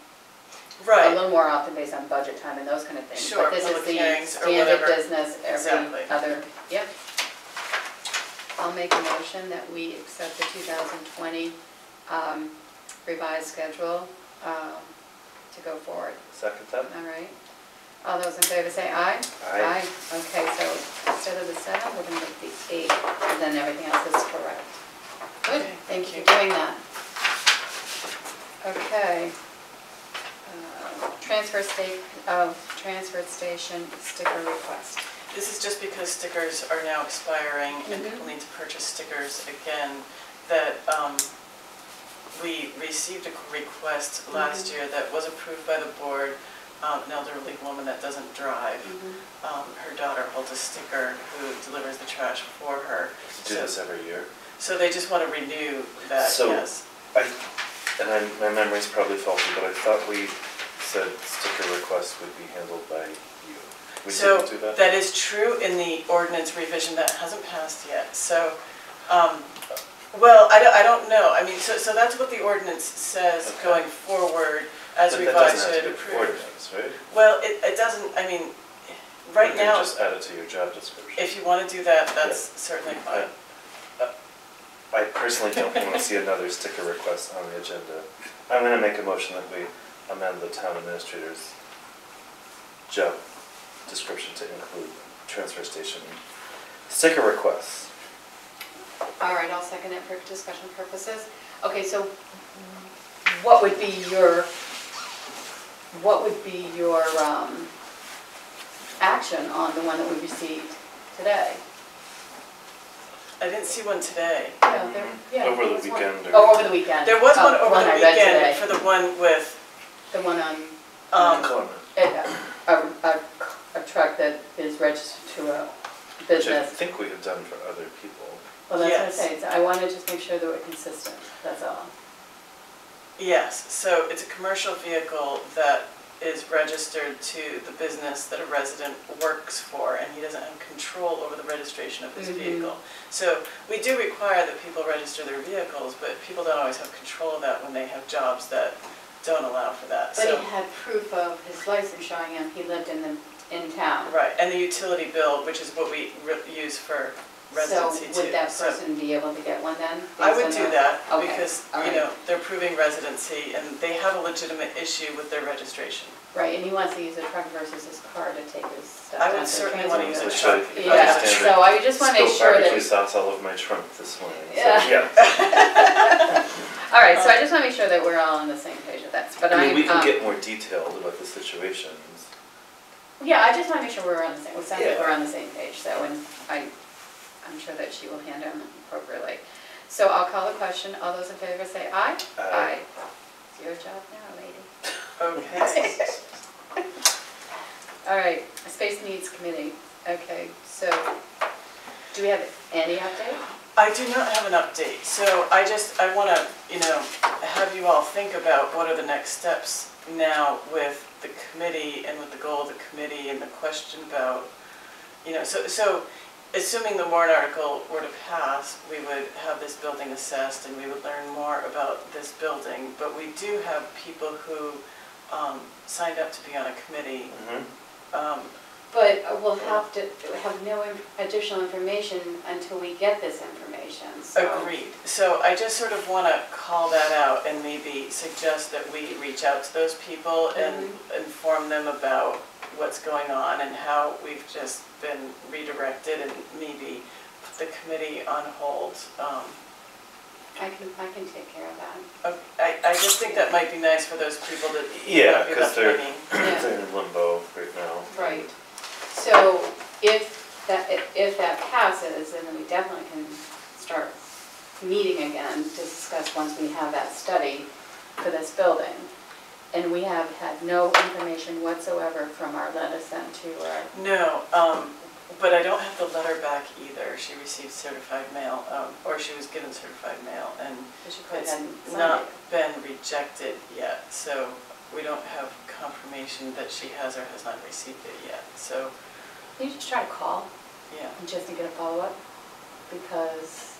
a little more often based on budget time and those kind of things. Sure, But this is public the hearings or standard whatever. business every Exactly. other, yep. I'll make a motion that we accept the 2020 um, revised schedule um, to go forward. second that? All right? All those in favor say aye? Aye. Okay, so instead of the seven, we're gonna make the eight, and then everything else is correct. Good, Okay, thank thank you you. for doing that. Okay. Transfer state, of transfer station sticker request. this is just because stickers are now expiring and Mhm. people need to purchase stickers again, that um, we received a request last Mhm. year that was approved by the board, um, an elderly woman that doesn't drive. Mm-hmm. Um, Her daughter holds a sticker who delivers the trash for her. Do this every year. So they just want to renew that, So- yes. I, and I, my memory's probably faulty, but I thought we said sticker requests would be handled by you. We So didn't do that? that is true in the ordinance revision that hasn't passed yet. So, um, well, I don't, I don't know. I mean, so, so that's what the ordinance says Okay. going forward as But that revised doesn't have and to be approved. ordinance, right? Well, it, it doesn't, I mean, right You can now, just add it to your job description. if you want to do that, that's certainly fine. I personally don't want to see another sticker request on the agenda. I'm gonna make a motion that we amend the town administrator's job description to include transfer station sticker requests. All right, I'll second it for discussion purposes. Okay, so what would be your, what would be your um, action on the one that we received today? I didn't see one today. Yeah, there, yeah. Over the there was one. weekend or- Oh, over the weekend. There was Oh, one over the I read weekend today. for the one with, The one on, um, Comment, a, a, a truck that is registered to a Which I business. think we have done for other people. Well, that's what I'm Yes. saying, So I want to just make sure that we're consistent, that's all. yes, so it's a commercial vehicle that is registered to the business that a resident works for, and he doesn't have control over the registration of his Mhm. vehicle. So we do require that people register their vehicles, but people don't always have control of that when they have jobs that don't allow for that, But so. he had proof of his license showing him he lived in the, in town. Right, and the utility bill, which is what we re- use for residency too. So would that So person be able to get one then? I would on do that, Okay, because, all you right. know, they're proving residency, and they have a legitimate issue with their registration. Right, and he wants to use a truck versus his car to take his stuff stuff. I down would the certainly want to use a Sure. truck. if I Yeah, understand truck. so I just want to make sure Spilled barbecue that, sauce all over my trunk this morning, so, Yeah. yeah. (laughs) all right, so I just want to make sure that we're all on the same page with that, but I I'm. mean, we can um, get more detailed about the situations. Yeah, I just want to make sure we're on the same, it sounds like we're on the same page, so, and I, I'm sure that she will handle them appropriately. So I'll call the question, all those in favor say aye? Aye. It's your job now, lady. Okay. (laughs) All right, Space Needs Committee, okay, so, do we have any update? I do not have an update, so I just, I want to, you know, have you all think about what are the next steps now with the committee and with the goal of the committee and the question about, you know, so, so assuming the warrant article were to pass, we would have this building assessed and we would learn more about this building, but we do have people who um, signed up to be on a committee. Mhm. Um, But we'll have to have no in- additional information until we get this information, so. Agreed. So I just sort of want to call that out and maybe suggest that we reach out to those people and inform them about what's going on and how we've just been redirected and maybe put the committee on hold. Um, I can, I can take care of that. uh, I, I just think that might be nice for those people that Yeah, not be 'cause left they're- Yeah. They're in limbo right now. Right. So if that, if- if that passes, then we definitely can start meeting again to discuss once we have that study for this building. And we have had no information whatsoever from our letter sent to our, No, um, but I don't have the letter back either. She received certified mail, um, or she was given certified mail and we should go ahead It's and sign not it. been rejected yet, so we don't have confirmation that she has or has not received it yet, so, Can you just try to call yeah. and just to get a follow-up? Because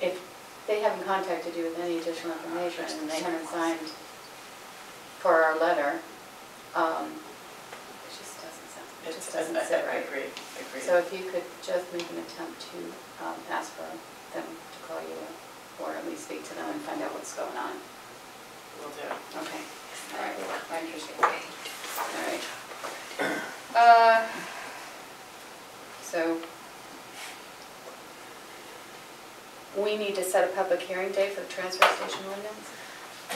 if they haven't contacted you with any additional information and they haven't signed for our letter, um, it just doesn't sound, it just It's- doesn't I- I- sit right. Agreed, agreed. So if you could just make an attempt to um, ask for them to call you or at least speak to them and find out what's going on. Will do. Okay, all right, I appreciate it. All right. Uh, So we need to set a public hearing date for the transfer station ordinance?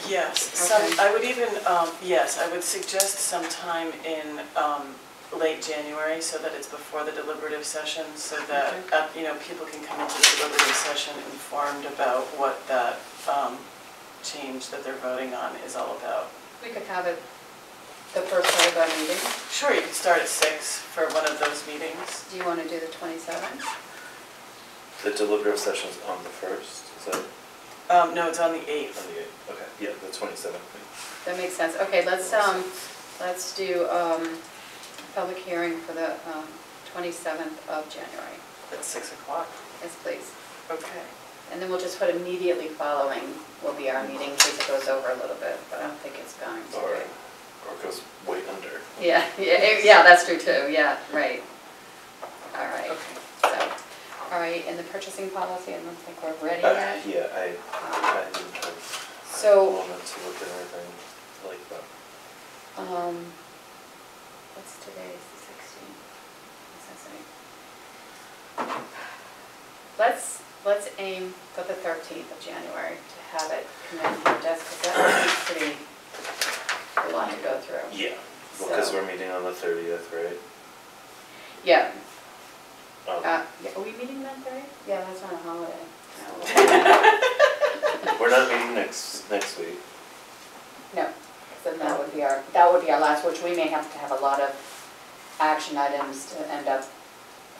Yes, some, Okay. I would even, um, yes, I would suggest sometime in um, late January so that it's before the deliberative session, so that, Okay. uh, you know, people can come into the deliberative session informed about what that um, change that they're voting on is all about. We could have it the first part of our meeting. Sure, you could start at six for one of those meetings. Do you want to do the 27th? The deliberative session's on the first, is that Um, no, it's on the eighth. on 8th. the eighth? Okay, yeah, the twenty-seventh. That makes sense. Okay, let's, um, let's do, um, public hearing for the, um, 27th of January. At 6 o'clock. Yes, please. Okay. And then we'll just put immediately following will be our meeting in case it goes over a little bit, but I don't think it's going to. Or, or goes way under. Yeah, (laughs) yeah, eh, yeah, that's true too, yeah, right. All right, Okay. so, all right, and the purchasing policy, I don't think we're ready Uh, yet. Yeah, I, Um, I didn't have a So- moment to look at anything like that. Um, what's today, the sixteenth? Let's, let's aim for the thirteenth of January to have it come in here, just because that would be pretty, a lot to go through. Yeah, because So- we're meeting on the thirtieth, right? Yeah, Um, uh, yeah, are we meeting that day? Yeah, that's not a holiday. (laughs) We're not meeting next, next week. No, then that would be our, that would be our last, which we may have to have a lot of action items to end up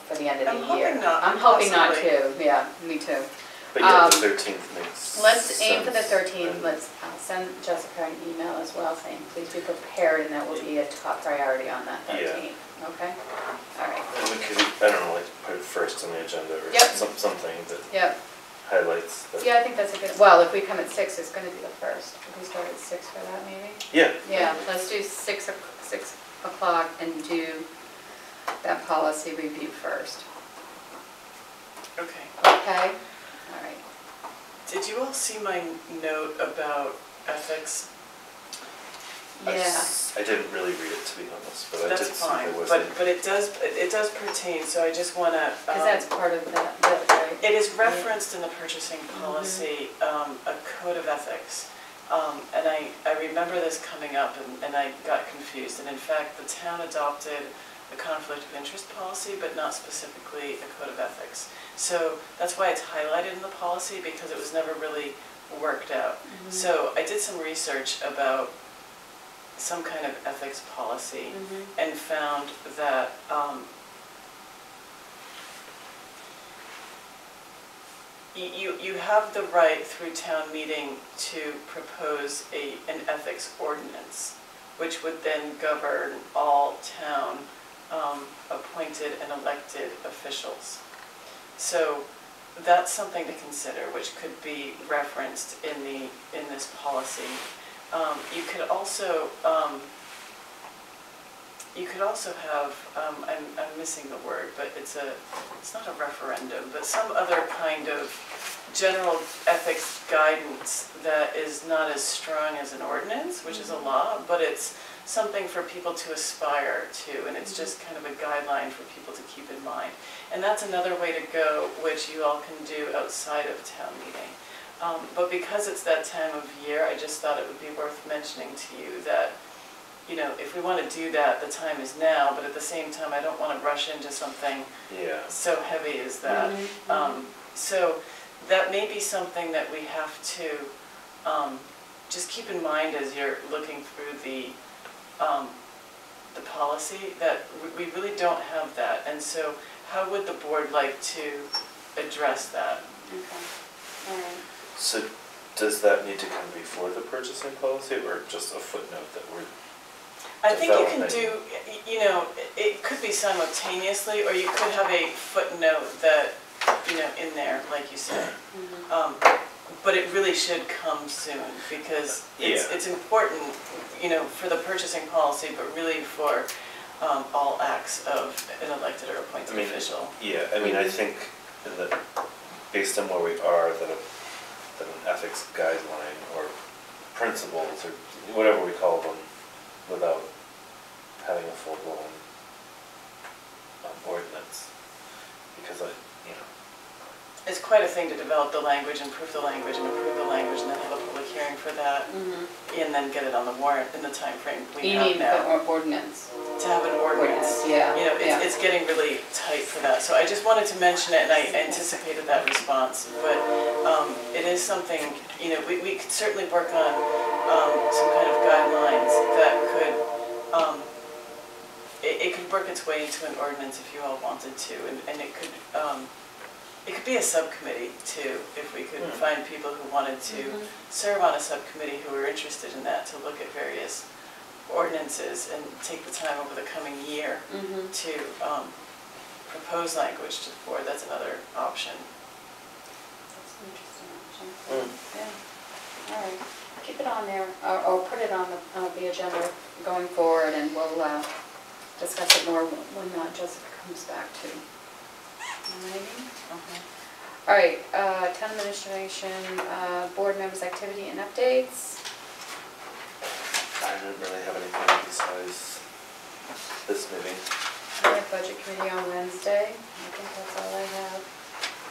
for the end of I'm the hoping year. not, I'm hoping not possibly. too, yeah, me too. But yeah, the Um, thirteenth makes Let's aim for the sense. 13th, And- let's uh, send Jessica an email as well saying, please be prepared, and that will be a top priority on that Yeah. 13th, okay? All right, And we could, I don't know, like put it first on the agenda or Yep. some, something that yep, highlights that. yeah, I think that's a good, well, if we come at 6, it's gonna be the first. If we start at 6 for that maybe? Yeah. Yeah, let's do 6 o- 6 o'clock and do that policy review first, Okay. okay? All right. Did you all see my note about ethics? Yes. I Yeah. s- I didn't really read it, to be honest, but I did That's see there fine, was a. but, but it does, it does pertain, so I just wanna. Because um, that's part of that, that, right? It is referenced in the purchasing Mm-hmm. policy, um, a code of ethics. Um, And I, I remember this coming up and- and I got confused. And in fact, the town adopted a conflict of interest policy, but not specifically a code of ethics. So that's why it's highlighted in the policy, because it was never really worked out. Mhm. So I did some research about some kind of ethics policy Mhm. and found that um, you, you you have the right through town meeting to propose a, an ethics ordinance, which would then govern all town um, appointed and elected officials. So that's something to consider, which could be referenced in the, in this policy. Um, You could also, um, you could also have, um, I'm, I'm missing the word, but it's a, it's not a referendum, but some other kind of general ethics guidance that is not as strong as an ordinance, which is a law, but it's something for people to aspire to, and it's just kind of a guideline for people to keep in mind. And that's another way to go, which you all can do outside of town meeting. Um, But because it's that time of year, I just thought it would be worth mentioning to you that, you know, if we want to do that, the time is now, but at the same time, I don't want to rush into something Yeah, so heavy as that. Mhm, Um, So that may be something that we have to um, just keep in mind as you're looking through the, um, the policy, that we- we really don't have that. And so how would the board like to address that? Okay, all right. so does that need to come before the purchasing policy or just a footnote that we're, I think you can do, you know, it could be simultaneously, or you could have a footnote that, you know, in there, like you said. Mhm. Um, But it really should come soon, because it's, Yeah. it's important, you know, for the purchasing policy, but really for um, all acts of an elected or I appointed mean, official. yeah, I mean, I think in the, based on where we are, that a, that an ethics guideline or principles or whatever we call them, without having a full-blown um, ordinance, because I, It's quite a thing to develop the language and prove the language and approve the language, and then have a public hearing for that, Mhm. and then get it on the warrant in the timeframe we You have need now. the ordinance. To have an ordinance. Yeah, You know, yeah. it's, it's getting really tight for that, so I just wanted to mention it, and I anticipated that response, but, um, it is something, you know, we, we could certainly work on, um, some kind of guidelines that could, um, it, it could work its way into an ordinance if you all wanted to, and, and it could, um, it could be a subcommittee too, if we could Hmm. find people who wanted to Mhm. serve on a subcommittee who are interested in that, to look at various ordinances and take the time over the coming year Mhm. to um, propose language to the board, that's another option. That's an interesting option. Mm. Yeah, all right. Keep it on there, or, or put it on the, on the agenda going forward, and we'll, uh, discuss it more when uh, Jessica comes back too. All right, uh, town administration, uh, board members' activity and updates. I didn't really have anything besides this meeting. We have budget committee on Wednesday. I think that's all I have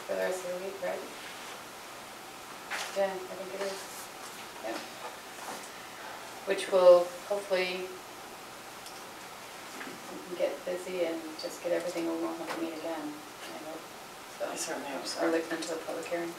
for the rest of the week, right? Yeah, I think it is. Yeah. Which will hopefully we can get busy and just get everything, we won't have to meet again. So, I certainly hope so. Or look into the public hearing.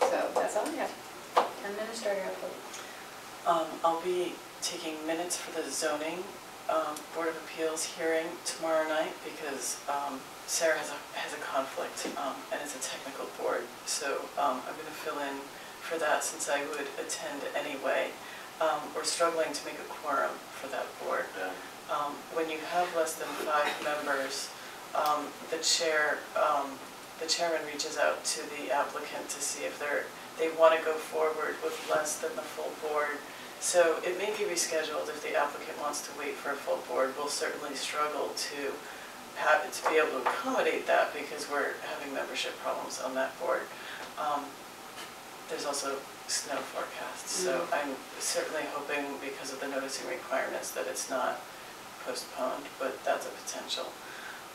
So that's all I have. Town administrator update. Um, I'll be taking minutes for the zoning um, Board of Appeals hearing tomorrow night because um, Sarah has a, has a conflict um, and it's a technical board. So um, I'm going to fill in for that since I would attend anyway. Um, We're struggling to make a quorum for that board. Yeah. Um, When you have less than five members, um, the chair, um, the chairman reaches out to the applicant to see if they're, they want to go forward with less than the full board. So it may be rescheduled if the applicant wants to wait for a full board. We'll certainly struggle to have, to be able to accommodate that because we're having membership problems on that board. Um, there's also snow forecasts, so I'm certainly hoping because of the noticing requirements that it's not postponed, but that's a potential.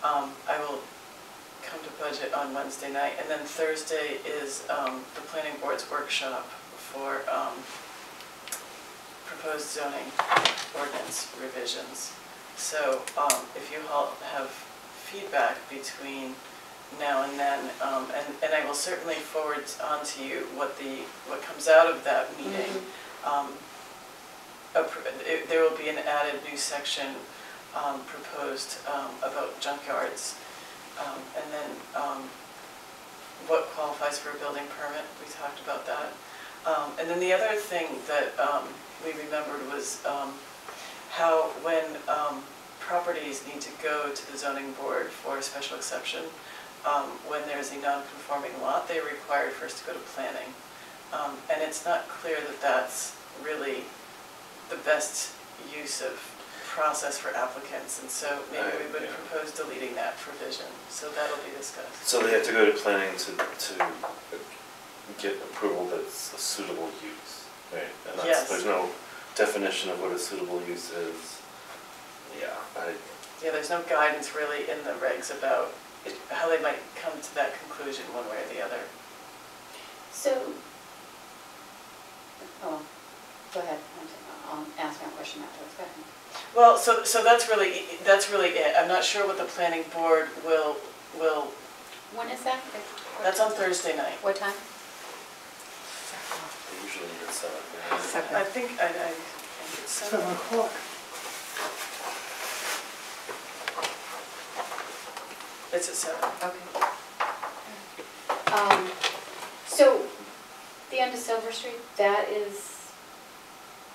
Um, I will come to budget on Wednesday night, and then Thursday is um, the planning board's workshop for um, proposed zoning ordinance revisions. So um, if you all have feedback between now and then, um, and and I will certainly forward on to you what the, what comes out of that meeting. Um, appro- it- There will be an added new section um, proposed um, about junkyards. Um, And then um, what qualifies for a building permit, we talked about that. Um, And then the other thing that um, we remembered was um, how when um, properties need to go to the zoning board for a special exception, um, when there's a non-conforming lot, they are required first to go to planning. Um, And it's not clear that that's really the best use of process for applicants, and so maybe we would Right, yeah. propose deleting that provision, so that'll be discussed. So they have to go to planning to, to get approval that's a suitable use, right? And that's, Yes. there's no definition of what a suitable use is. Yeah, I, Yeah, there's no guidance really in the regs about how they might come to that conclusion one way or the other. So, oh, go ahead, I'll ask my question afterwards, go ahead. Well, so, so that's really, that's really it. I'm not sure what the planning board will, will, When is that? that's on Thursday night. What time? usually it's, yeah. I think, I, I think it's Seven seven. o'clock. It's at seven. Okay. Um, So, the end of Silver Street, that is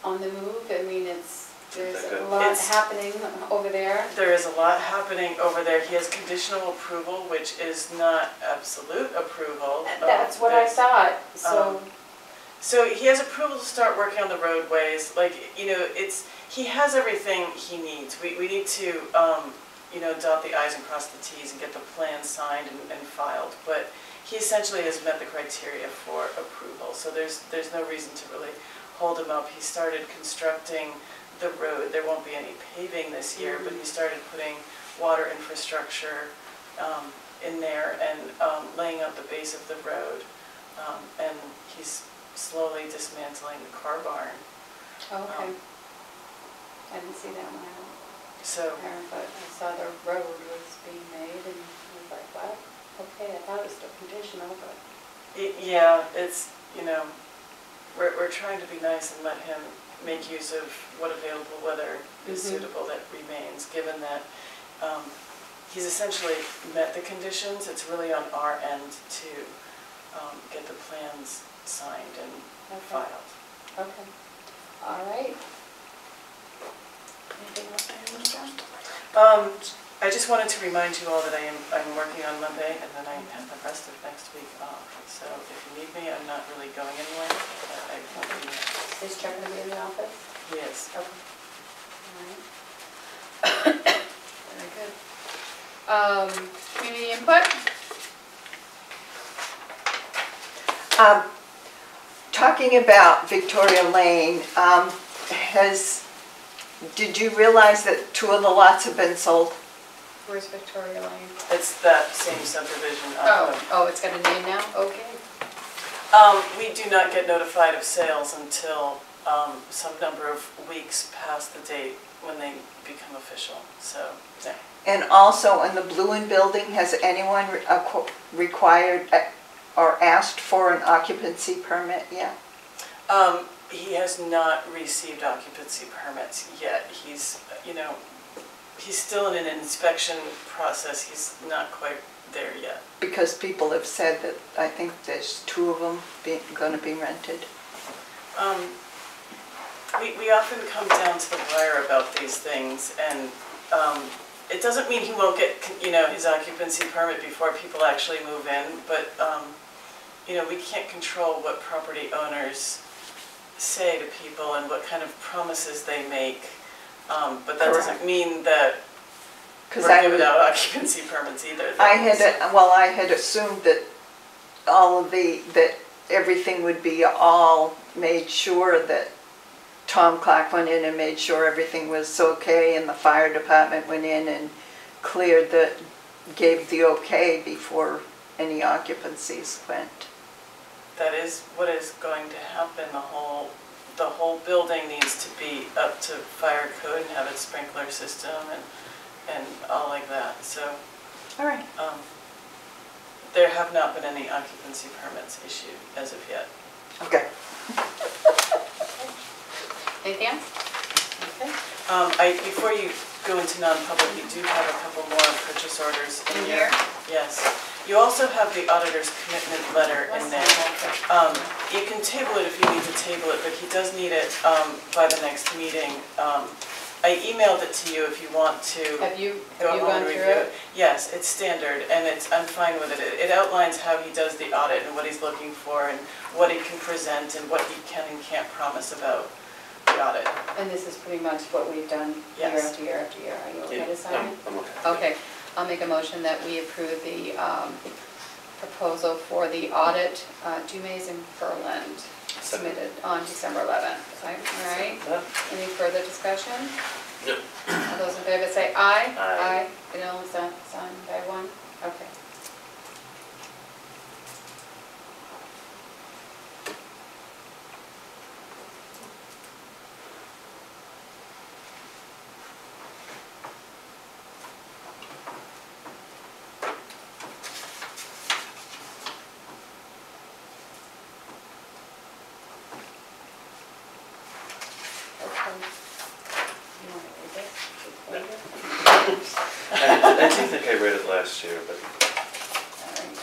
on the move? I mean, it's, there's a lot It's- happening over there. There is a lot happening over there. He has conditional approval, which is not absolute approval. That's what I thought, so, Um, So he has approval to start working on the roadways, like, you know, it's, he has everything he needs. We, we need to, um, you know, dot the i's and cross the t's and get the plan signed and, and filed. But he essentially has met the criteria for approval, so there's, there's no reason to really hold him up. He started constructing the road, there won't be any paving this year, but he started putting water infrastructure, um, in there and, um, laying out the base of the road. Um, and he's slowly dismantling the car barn. oh, okay. um, I didn't see that one. So, there, but I saw the road was being made and I was like, what? Okay, I thought it was still conditional, but, y- yeah, it's, you know, we're, we're trying to be nice and let him make use of what available weather is Mhm. suitable that remains, given that, um, he's essentially met the conditions. It's really on our end to, um, get the plans signed and okay, filed. okay. All right. Anything else? Um, I just wanted to remind you all that I am, I'm working on Monday and then I have the rest of next week off. So if you need me, I'm not really going anywhere, but I won't be, Is Chuck gonna be in the office? yes. Okay. All right. (coughs) Very good. Um, community input? Um, Talking about Victoria Lane, um, has, did you realize that two of the lots have been sold? Where's Victoria Lane? It's that same subdivision. Oh, oh, it's got a name now? Okay. Um, we do not get notified of sales until, um, some number of weeks past the date when they become official, so, yeah. And also in the Bluen Building, has anyone re- acqu- required uh, or asked for an occupancy permit yet? Um, he has not received occupancy permits yet. He's, you know, he's still in an inspection process. He's not quite there yet. Because people have said that, I think there's two of them being, gonna be rented. Um, we, we often come down to the wire about these things and, um, it doesn't mean he won't get, you know, his occupancy permit before people actually move in, but, um, you know, we can't control what property owners say to people and what kind of promises they make. Um, but that doesn't Correct. mean that 'Cause we're I giving was- out (laughs) occupancy permits either. I had, well, I had assumed that all of the, that everything would be all made sure that Tom Clark went in and made sure everything was okay and the fire department went in and cleared the, gave the okay before any occupancies went. That is what is going to happen, the whole, the whole building needs to be up to fire code and have its sprinkler system and, and all like that, so, All right. um, there have not been any occupancy permits issued as of yet. Okay. (laughs) Anything else? Okay. Um, I, before you go into non-public, you do have a couple more purchase orders in here. Yes. You also have the auditor's commitment letter in there. Um, You can table it if you need to table it, but he does need it um, by the next meeting. Um, I emailed it to you if you want to Have you, go have you home gone and through it. Yes, it's standard, and it's, I'm fine with it. It- It outlines how he does the audit and what he's looking for, and what he can present, and what he can and can't promise about the audit. And this is pretty much what we've done year Yes. after year after year. Are you okay Yeah, to sign I'm, it? I'm okay. Okay, I'll make a motion that we approve the um, proposal for the audit, uh, Dumas and Ferland, submitted on December 11th. Right, All right, That- any further discussion? No. All those in favor say aye. Aye. It only signed signed by one? Okay. Okay. You want to read this? Read it? I I do think I read it last year, but Alright,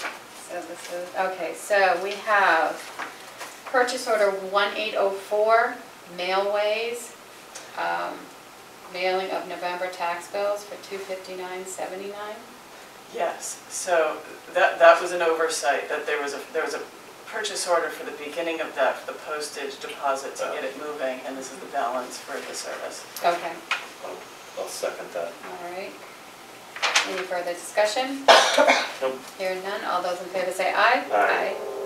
So this is, okay, so we have purchase order 1804, Mailways, um, mailing of November tax bills for 259.79. Yes, so that, that was an oversight, that there was a, there was a purchase order for the beginning of that, for the postage deposit to get it moving, and this is the balance for the service. Okay, I'll, I'll second that. all right. Any further discussion? (coughs) Nope. Hearing none, all those in favor say aye. Aye. Okay.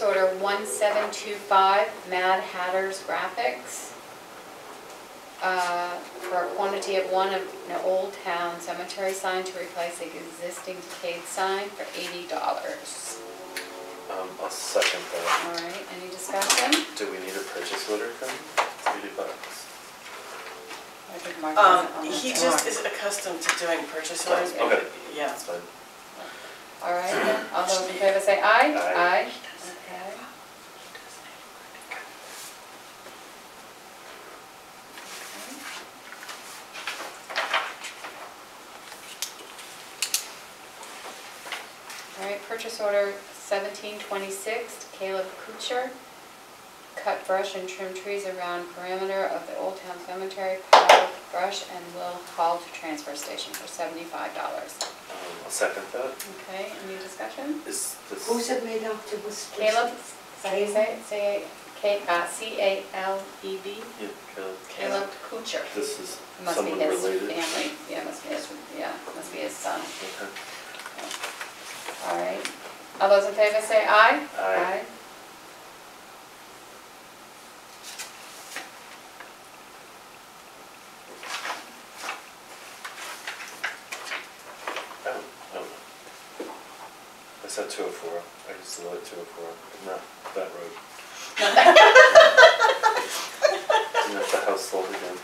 Purchase order 1725, Mad Hatters Graphics, uh, for a quantity of one of an Old Town Cemetery sign to replace the existing decayed sign for $80. Um, I'll second that. All right, any discussion? Do we need a purchase order from eighty bucks? I think Mark has Um, it on his he list. just is accustomed to doing purchase orders. Okay. Yeah. That's fine. All right, then, all those in favor say aye. Aye. Okay. All right, purchase order seventeen twenty-six, Caleb Kuchar. Cut brush and trim trees around perimeter of the Old Town Cemetery, pile brush and will haul to transfer station for seventy-five dollars. Um, I'll second that. Okay, any discussion? Is this? Who's it made out to? Was- Caleb, is that you say it? Say, K, uh, C A L E B? Yeah, Caleb. Caleb Kuchar. This is It Must be someone his related. family, yeah, must be his, yeah, must be his son. Okay. All right. All those in favor say aye? Aye. Oh, oh. I said two oh four. I used to live at two oh four, not that road. (laughs) If the house sold again.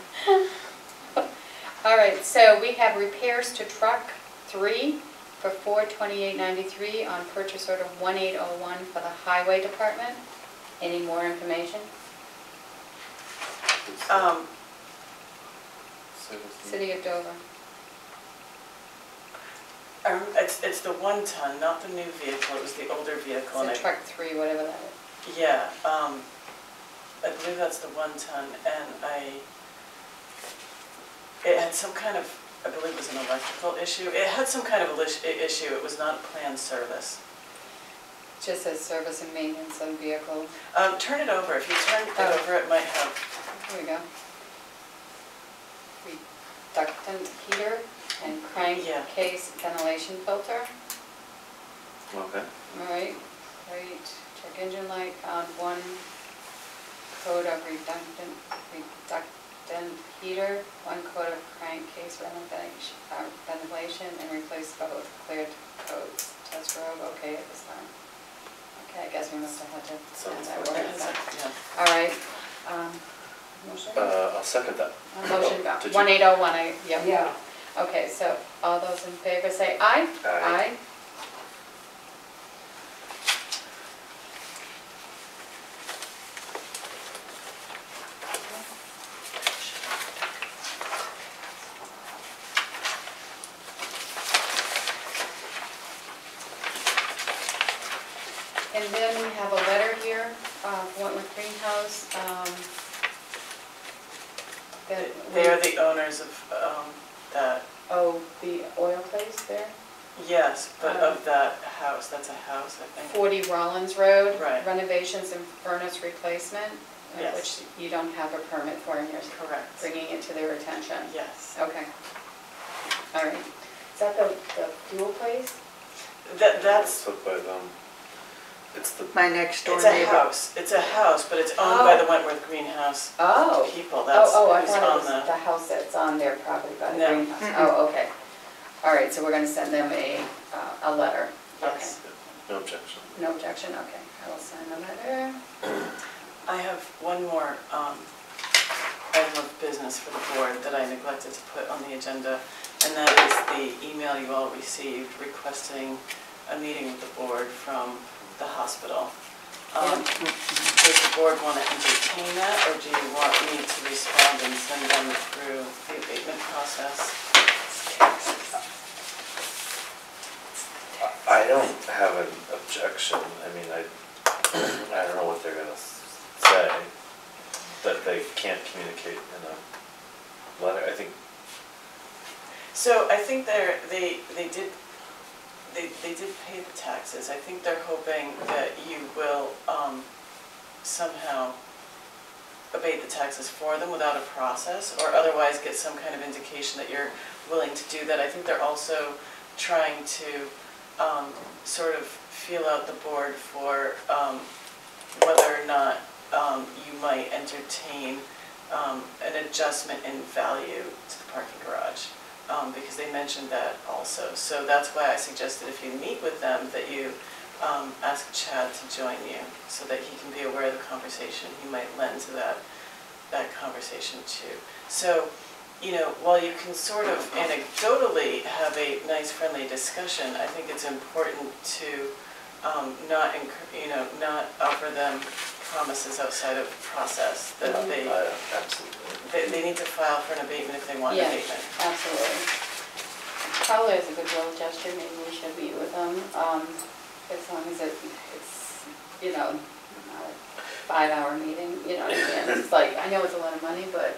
All right, so we have repairs to truck three for four twenty-eight ninety-three on purchase order one eight oh one for the highway department. Any more information? It's, Um, City of Dover. um, it's, it's the one ton, not the new vehicle, it was the older vehicle. and It's a truck three, whatever that is. Yeah, um, I believe that's the one ton, and I, it had some kind of, I believe it was an electrical issue. It had some kind of a issue, it was not a planned service. Just says service and maintenance on vehicle. Um, turn it over, if you turn it Oh. over, it might have, Here we go. reductant heater and crank Yeah. case ventilation filter. Okay. All right, great. Check engine light, found one code of reductant, reductant heater, one coat of crankcase ventilation, uh, ventilation, and replace both cleared coats. Test road, okay at this time. Okay, I guess we must have had to add Sounds that like word. it. so- Yeah. All right, um, motion? Uh, I'll second that. Uh, Motion, Oh, did you- one eight oh one, I, yep. Yeah. Okay, so all those in favor say aye? Aye. And then we have a letter here, uh, from Wentworth Greenhouse, um, that. They are we- the owners of um, that, Oh, the oil place there, yes, but Um, of that house, that's a house, I think. forty Rollins Road. Right. Renovations and furnace replacement, uh, Yes. which you don't have a permit for, and you're Correct. bringing it to their attention. Yes. Okay. All right. Is that the, the fuel place? That, that's, Put by them. It's the, My next door it's a neighbor. house, it's a house, but it's owned by the Wentworth Greenhouse Oh. people, that's Oh, oh, I who's thought it on was the. the house that's on their property by the No. greenhouse. Oh, okay. All right, so we're gonna send them a, uh, a letter. Okay. Yes. no objection. No objection, okay. Sign. (clears throat) I have one more um, item of business for the board that I neglected to put on the agenda, and that is the email you all received requesting a meeting with the board from the hospital. Um, Does the board want to entertain that, or do you want me to respond and send them through the abatement process? I don't have an objection. I mean, I, I don't know what they're gonna say, that they can't communicate in a letter. I think, So I think they're, they, they did, they, they did pay the taxes. I think they're hoping that you will um, somehow abate the taxes for them without a process, or otherwise get some kind of indication that you're willing to do that. I think they're also trying to um, sort of feel out the board for um, whether or not um, you might entertain um, an adjustment in value to the parking garage, um, because they mentioned that also. So that's why I suggested if you meet with them, that you um, ask Chad to join you, so that he can be aware of the conversation. He might lend to that, that conversation too. So, you know, while you can sort of anecdotally have a nice friendly discussion, I think it's important to um, not, encour- you know, not offer them promises outside of process, that they, uh, absolutely. they, they need to file for an abatement if they want an Yeah. abatement. Absolutely. Probably as a goodwill gesture, maybe we should meet with them, um, as long as it, it's, you know, not a five-hour meeting, you know, what I mean? it's like, I know it's a lot of money, but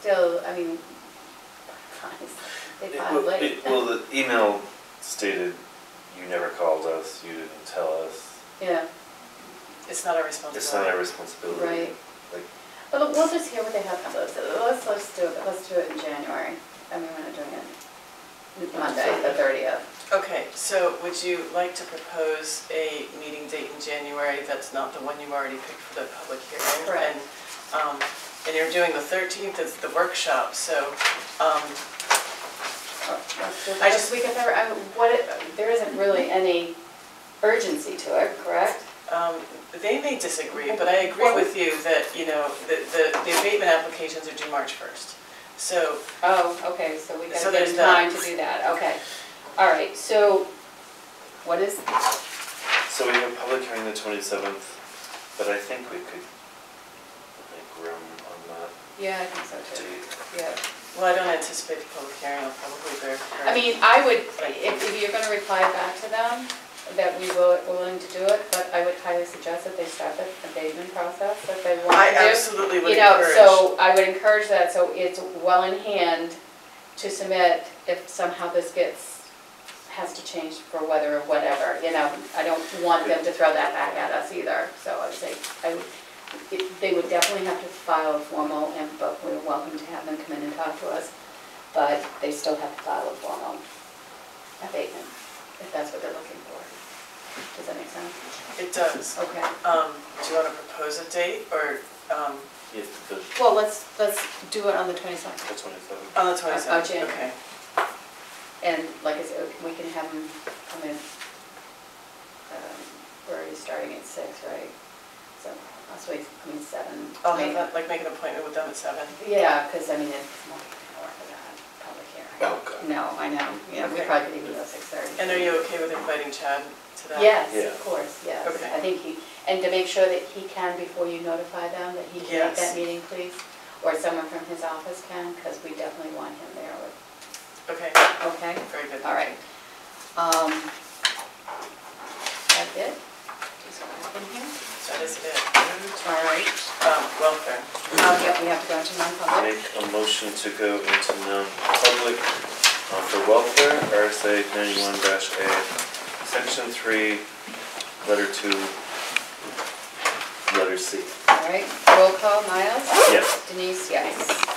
still, I mean, (laughs) guys, they It- filed well, late. it- Well, the email stated, you never called us, you didn't tell us. Yeah, It's not our responsibility. It's not our responsibility. right. Like, But we'll just hear what they have to let's, let's, let's do it, let's do it in January. I mean, we're not doing it Monday, the thirtieth. Okay, so would you like to propose a meeting date in January that's not the one you already picked for the public hearing? Correct. And, um, and you're doing the 13th as the workshop, so, um, Let's do I just- this week if there, I, what, it- there isn't really any urgency to it, correct? um, they may disagree, but I agree with you that, you know, the, the the abatement applications are due March 1st. So, Oh, okay, so we So gotta there's get that. time to do that, okay. All right, so what is, So we have public hearing the twenty-seventh, but I think we could make room on that yeah, I think so too, date. yeah. Well, I don't anticipate the public hearing, I'll probably bear. I mean, I would, if, if you're gonna reply back to them, that we will, willing to do it, but I would highly suggest that they start the abatement process that they want I to do. absolutely would You know, encourage. so I would encourage that, so it's well in hand to submit if somehow this gets, has to change for weather or whatever, you know. I don't want them to throw that back at us either, so I would say, I would, it- they would definitely have to file a formal, and, but we're welcome to have them come in and talk to us. but they still have to file a formal abatement, if that's what they're looking for. Does that make sense? It does. Okay. Um, do you want to propose a date or, um, Yeah, the, Well, let's, let's do it on the 22nd. the twenty-seventh. on the Oh, twenty-seventh? January. Okay. And like I said, we can have them come in, um, we're already starting at six, right? So, last week, I mean, seven. I'll have, maybe. that- like, make an appointment with them at seven. Yeah, because I mean, it's more than an hour for that public hearing. Oh, God. No, I know, yeah, we Okay. probably could even go six thirty. And are you okay with inviting Chad to that? Yes, Yeah. of course, yes. Okay. I think he, and to make sure that he can, before you notify them, that he can make Yes. that meeting, please? Or someone from his office can, because we definitely want him there with, Okay, okay? very good. All right. Um, That's it? Just what happened here? That is it. All right. Um, welfare. Um, yeah, we have to go into non-public. Make a motion to go into non-public uh, for welfare, RSA ninety-one dash A, section three, letter two, letter C. All right, roll call, Miles? Yes. Denise, yes.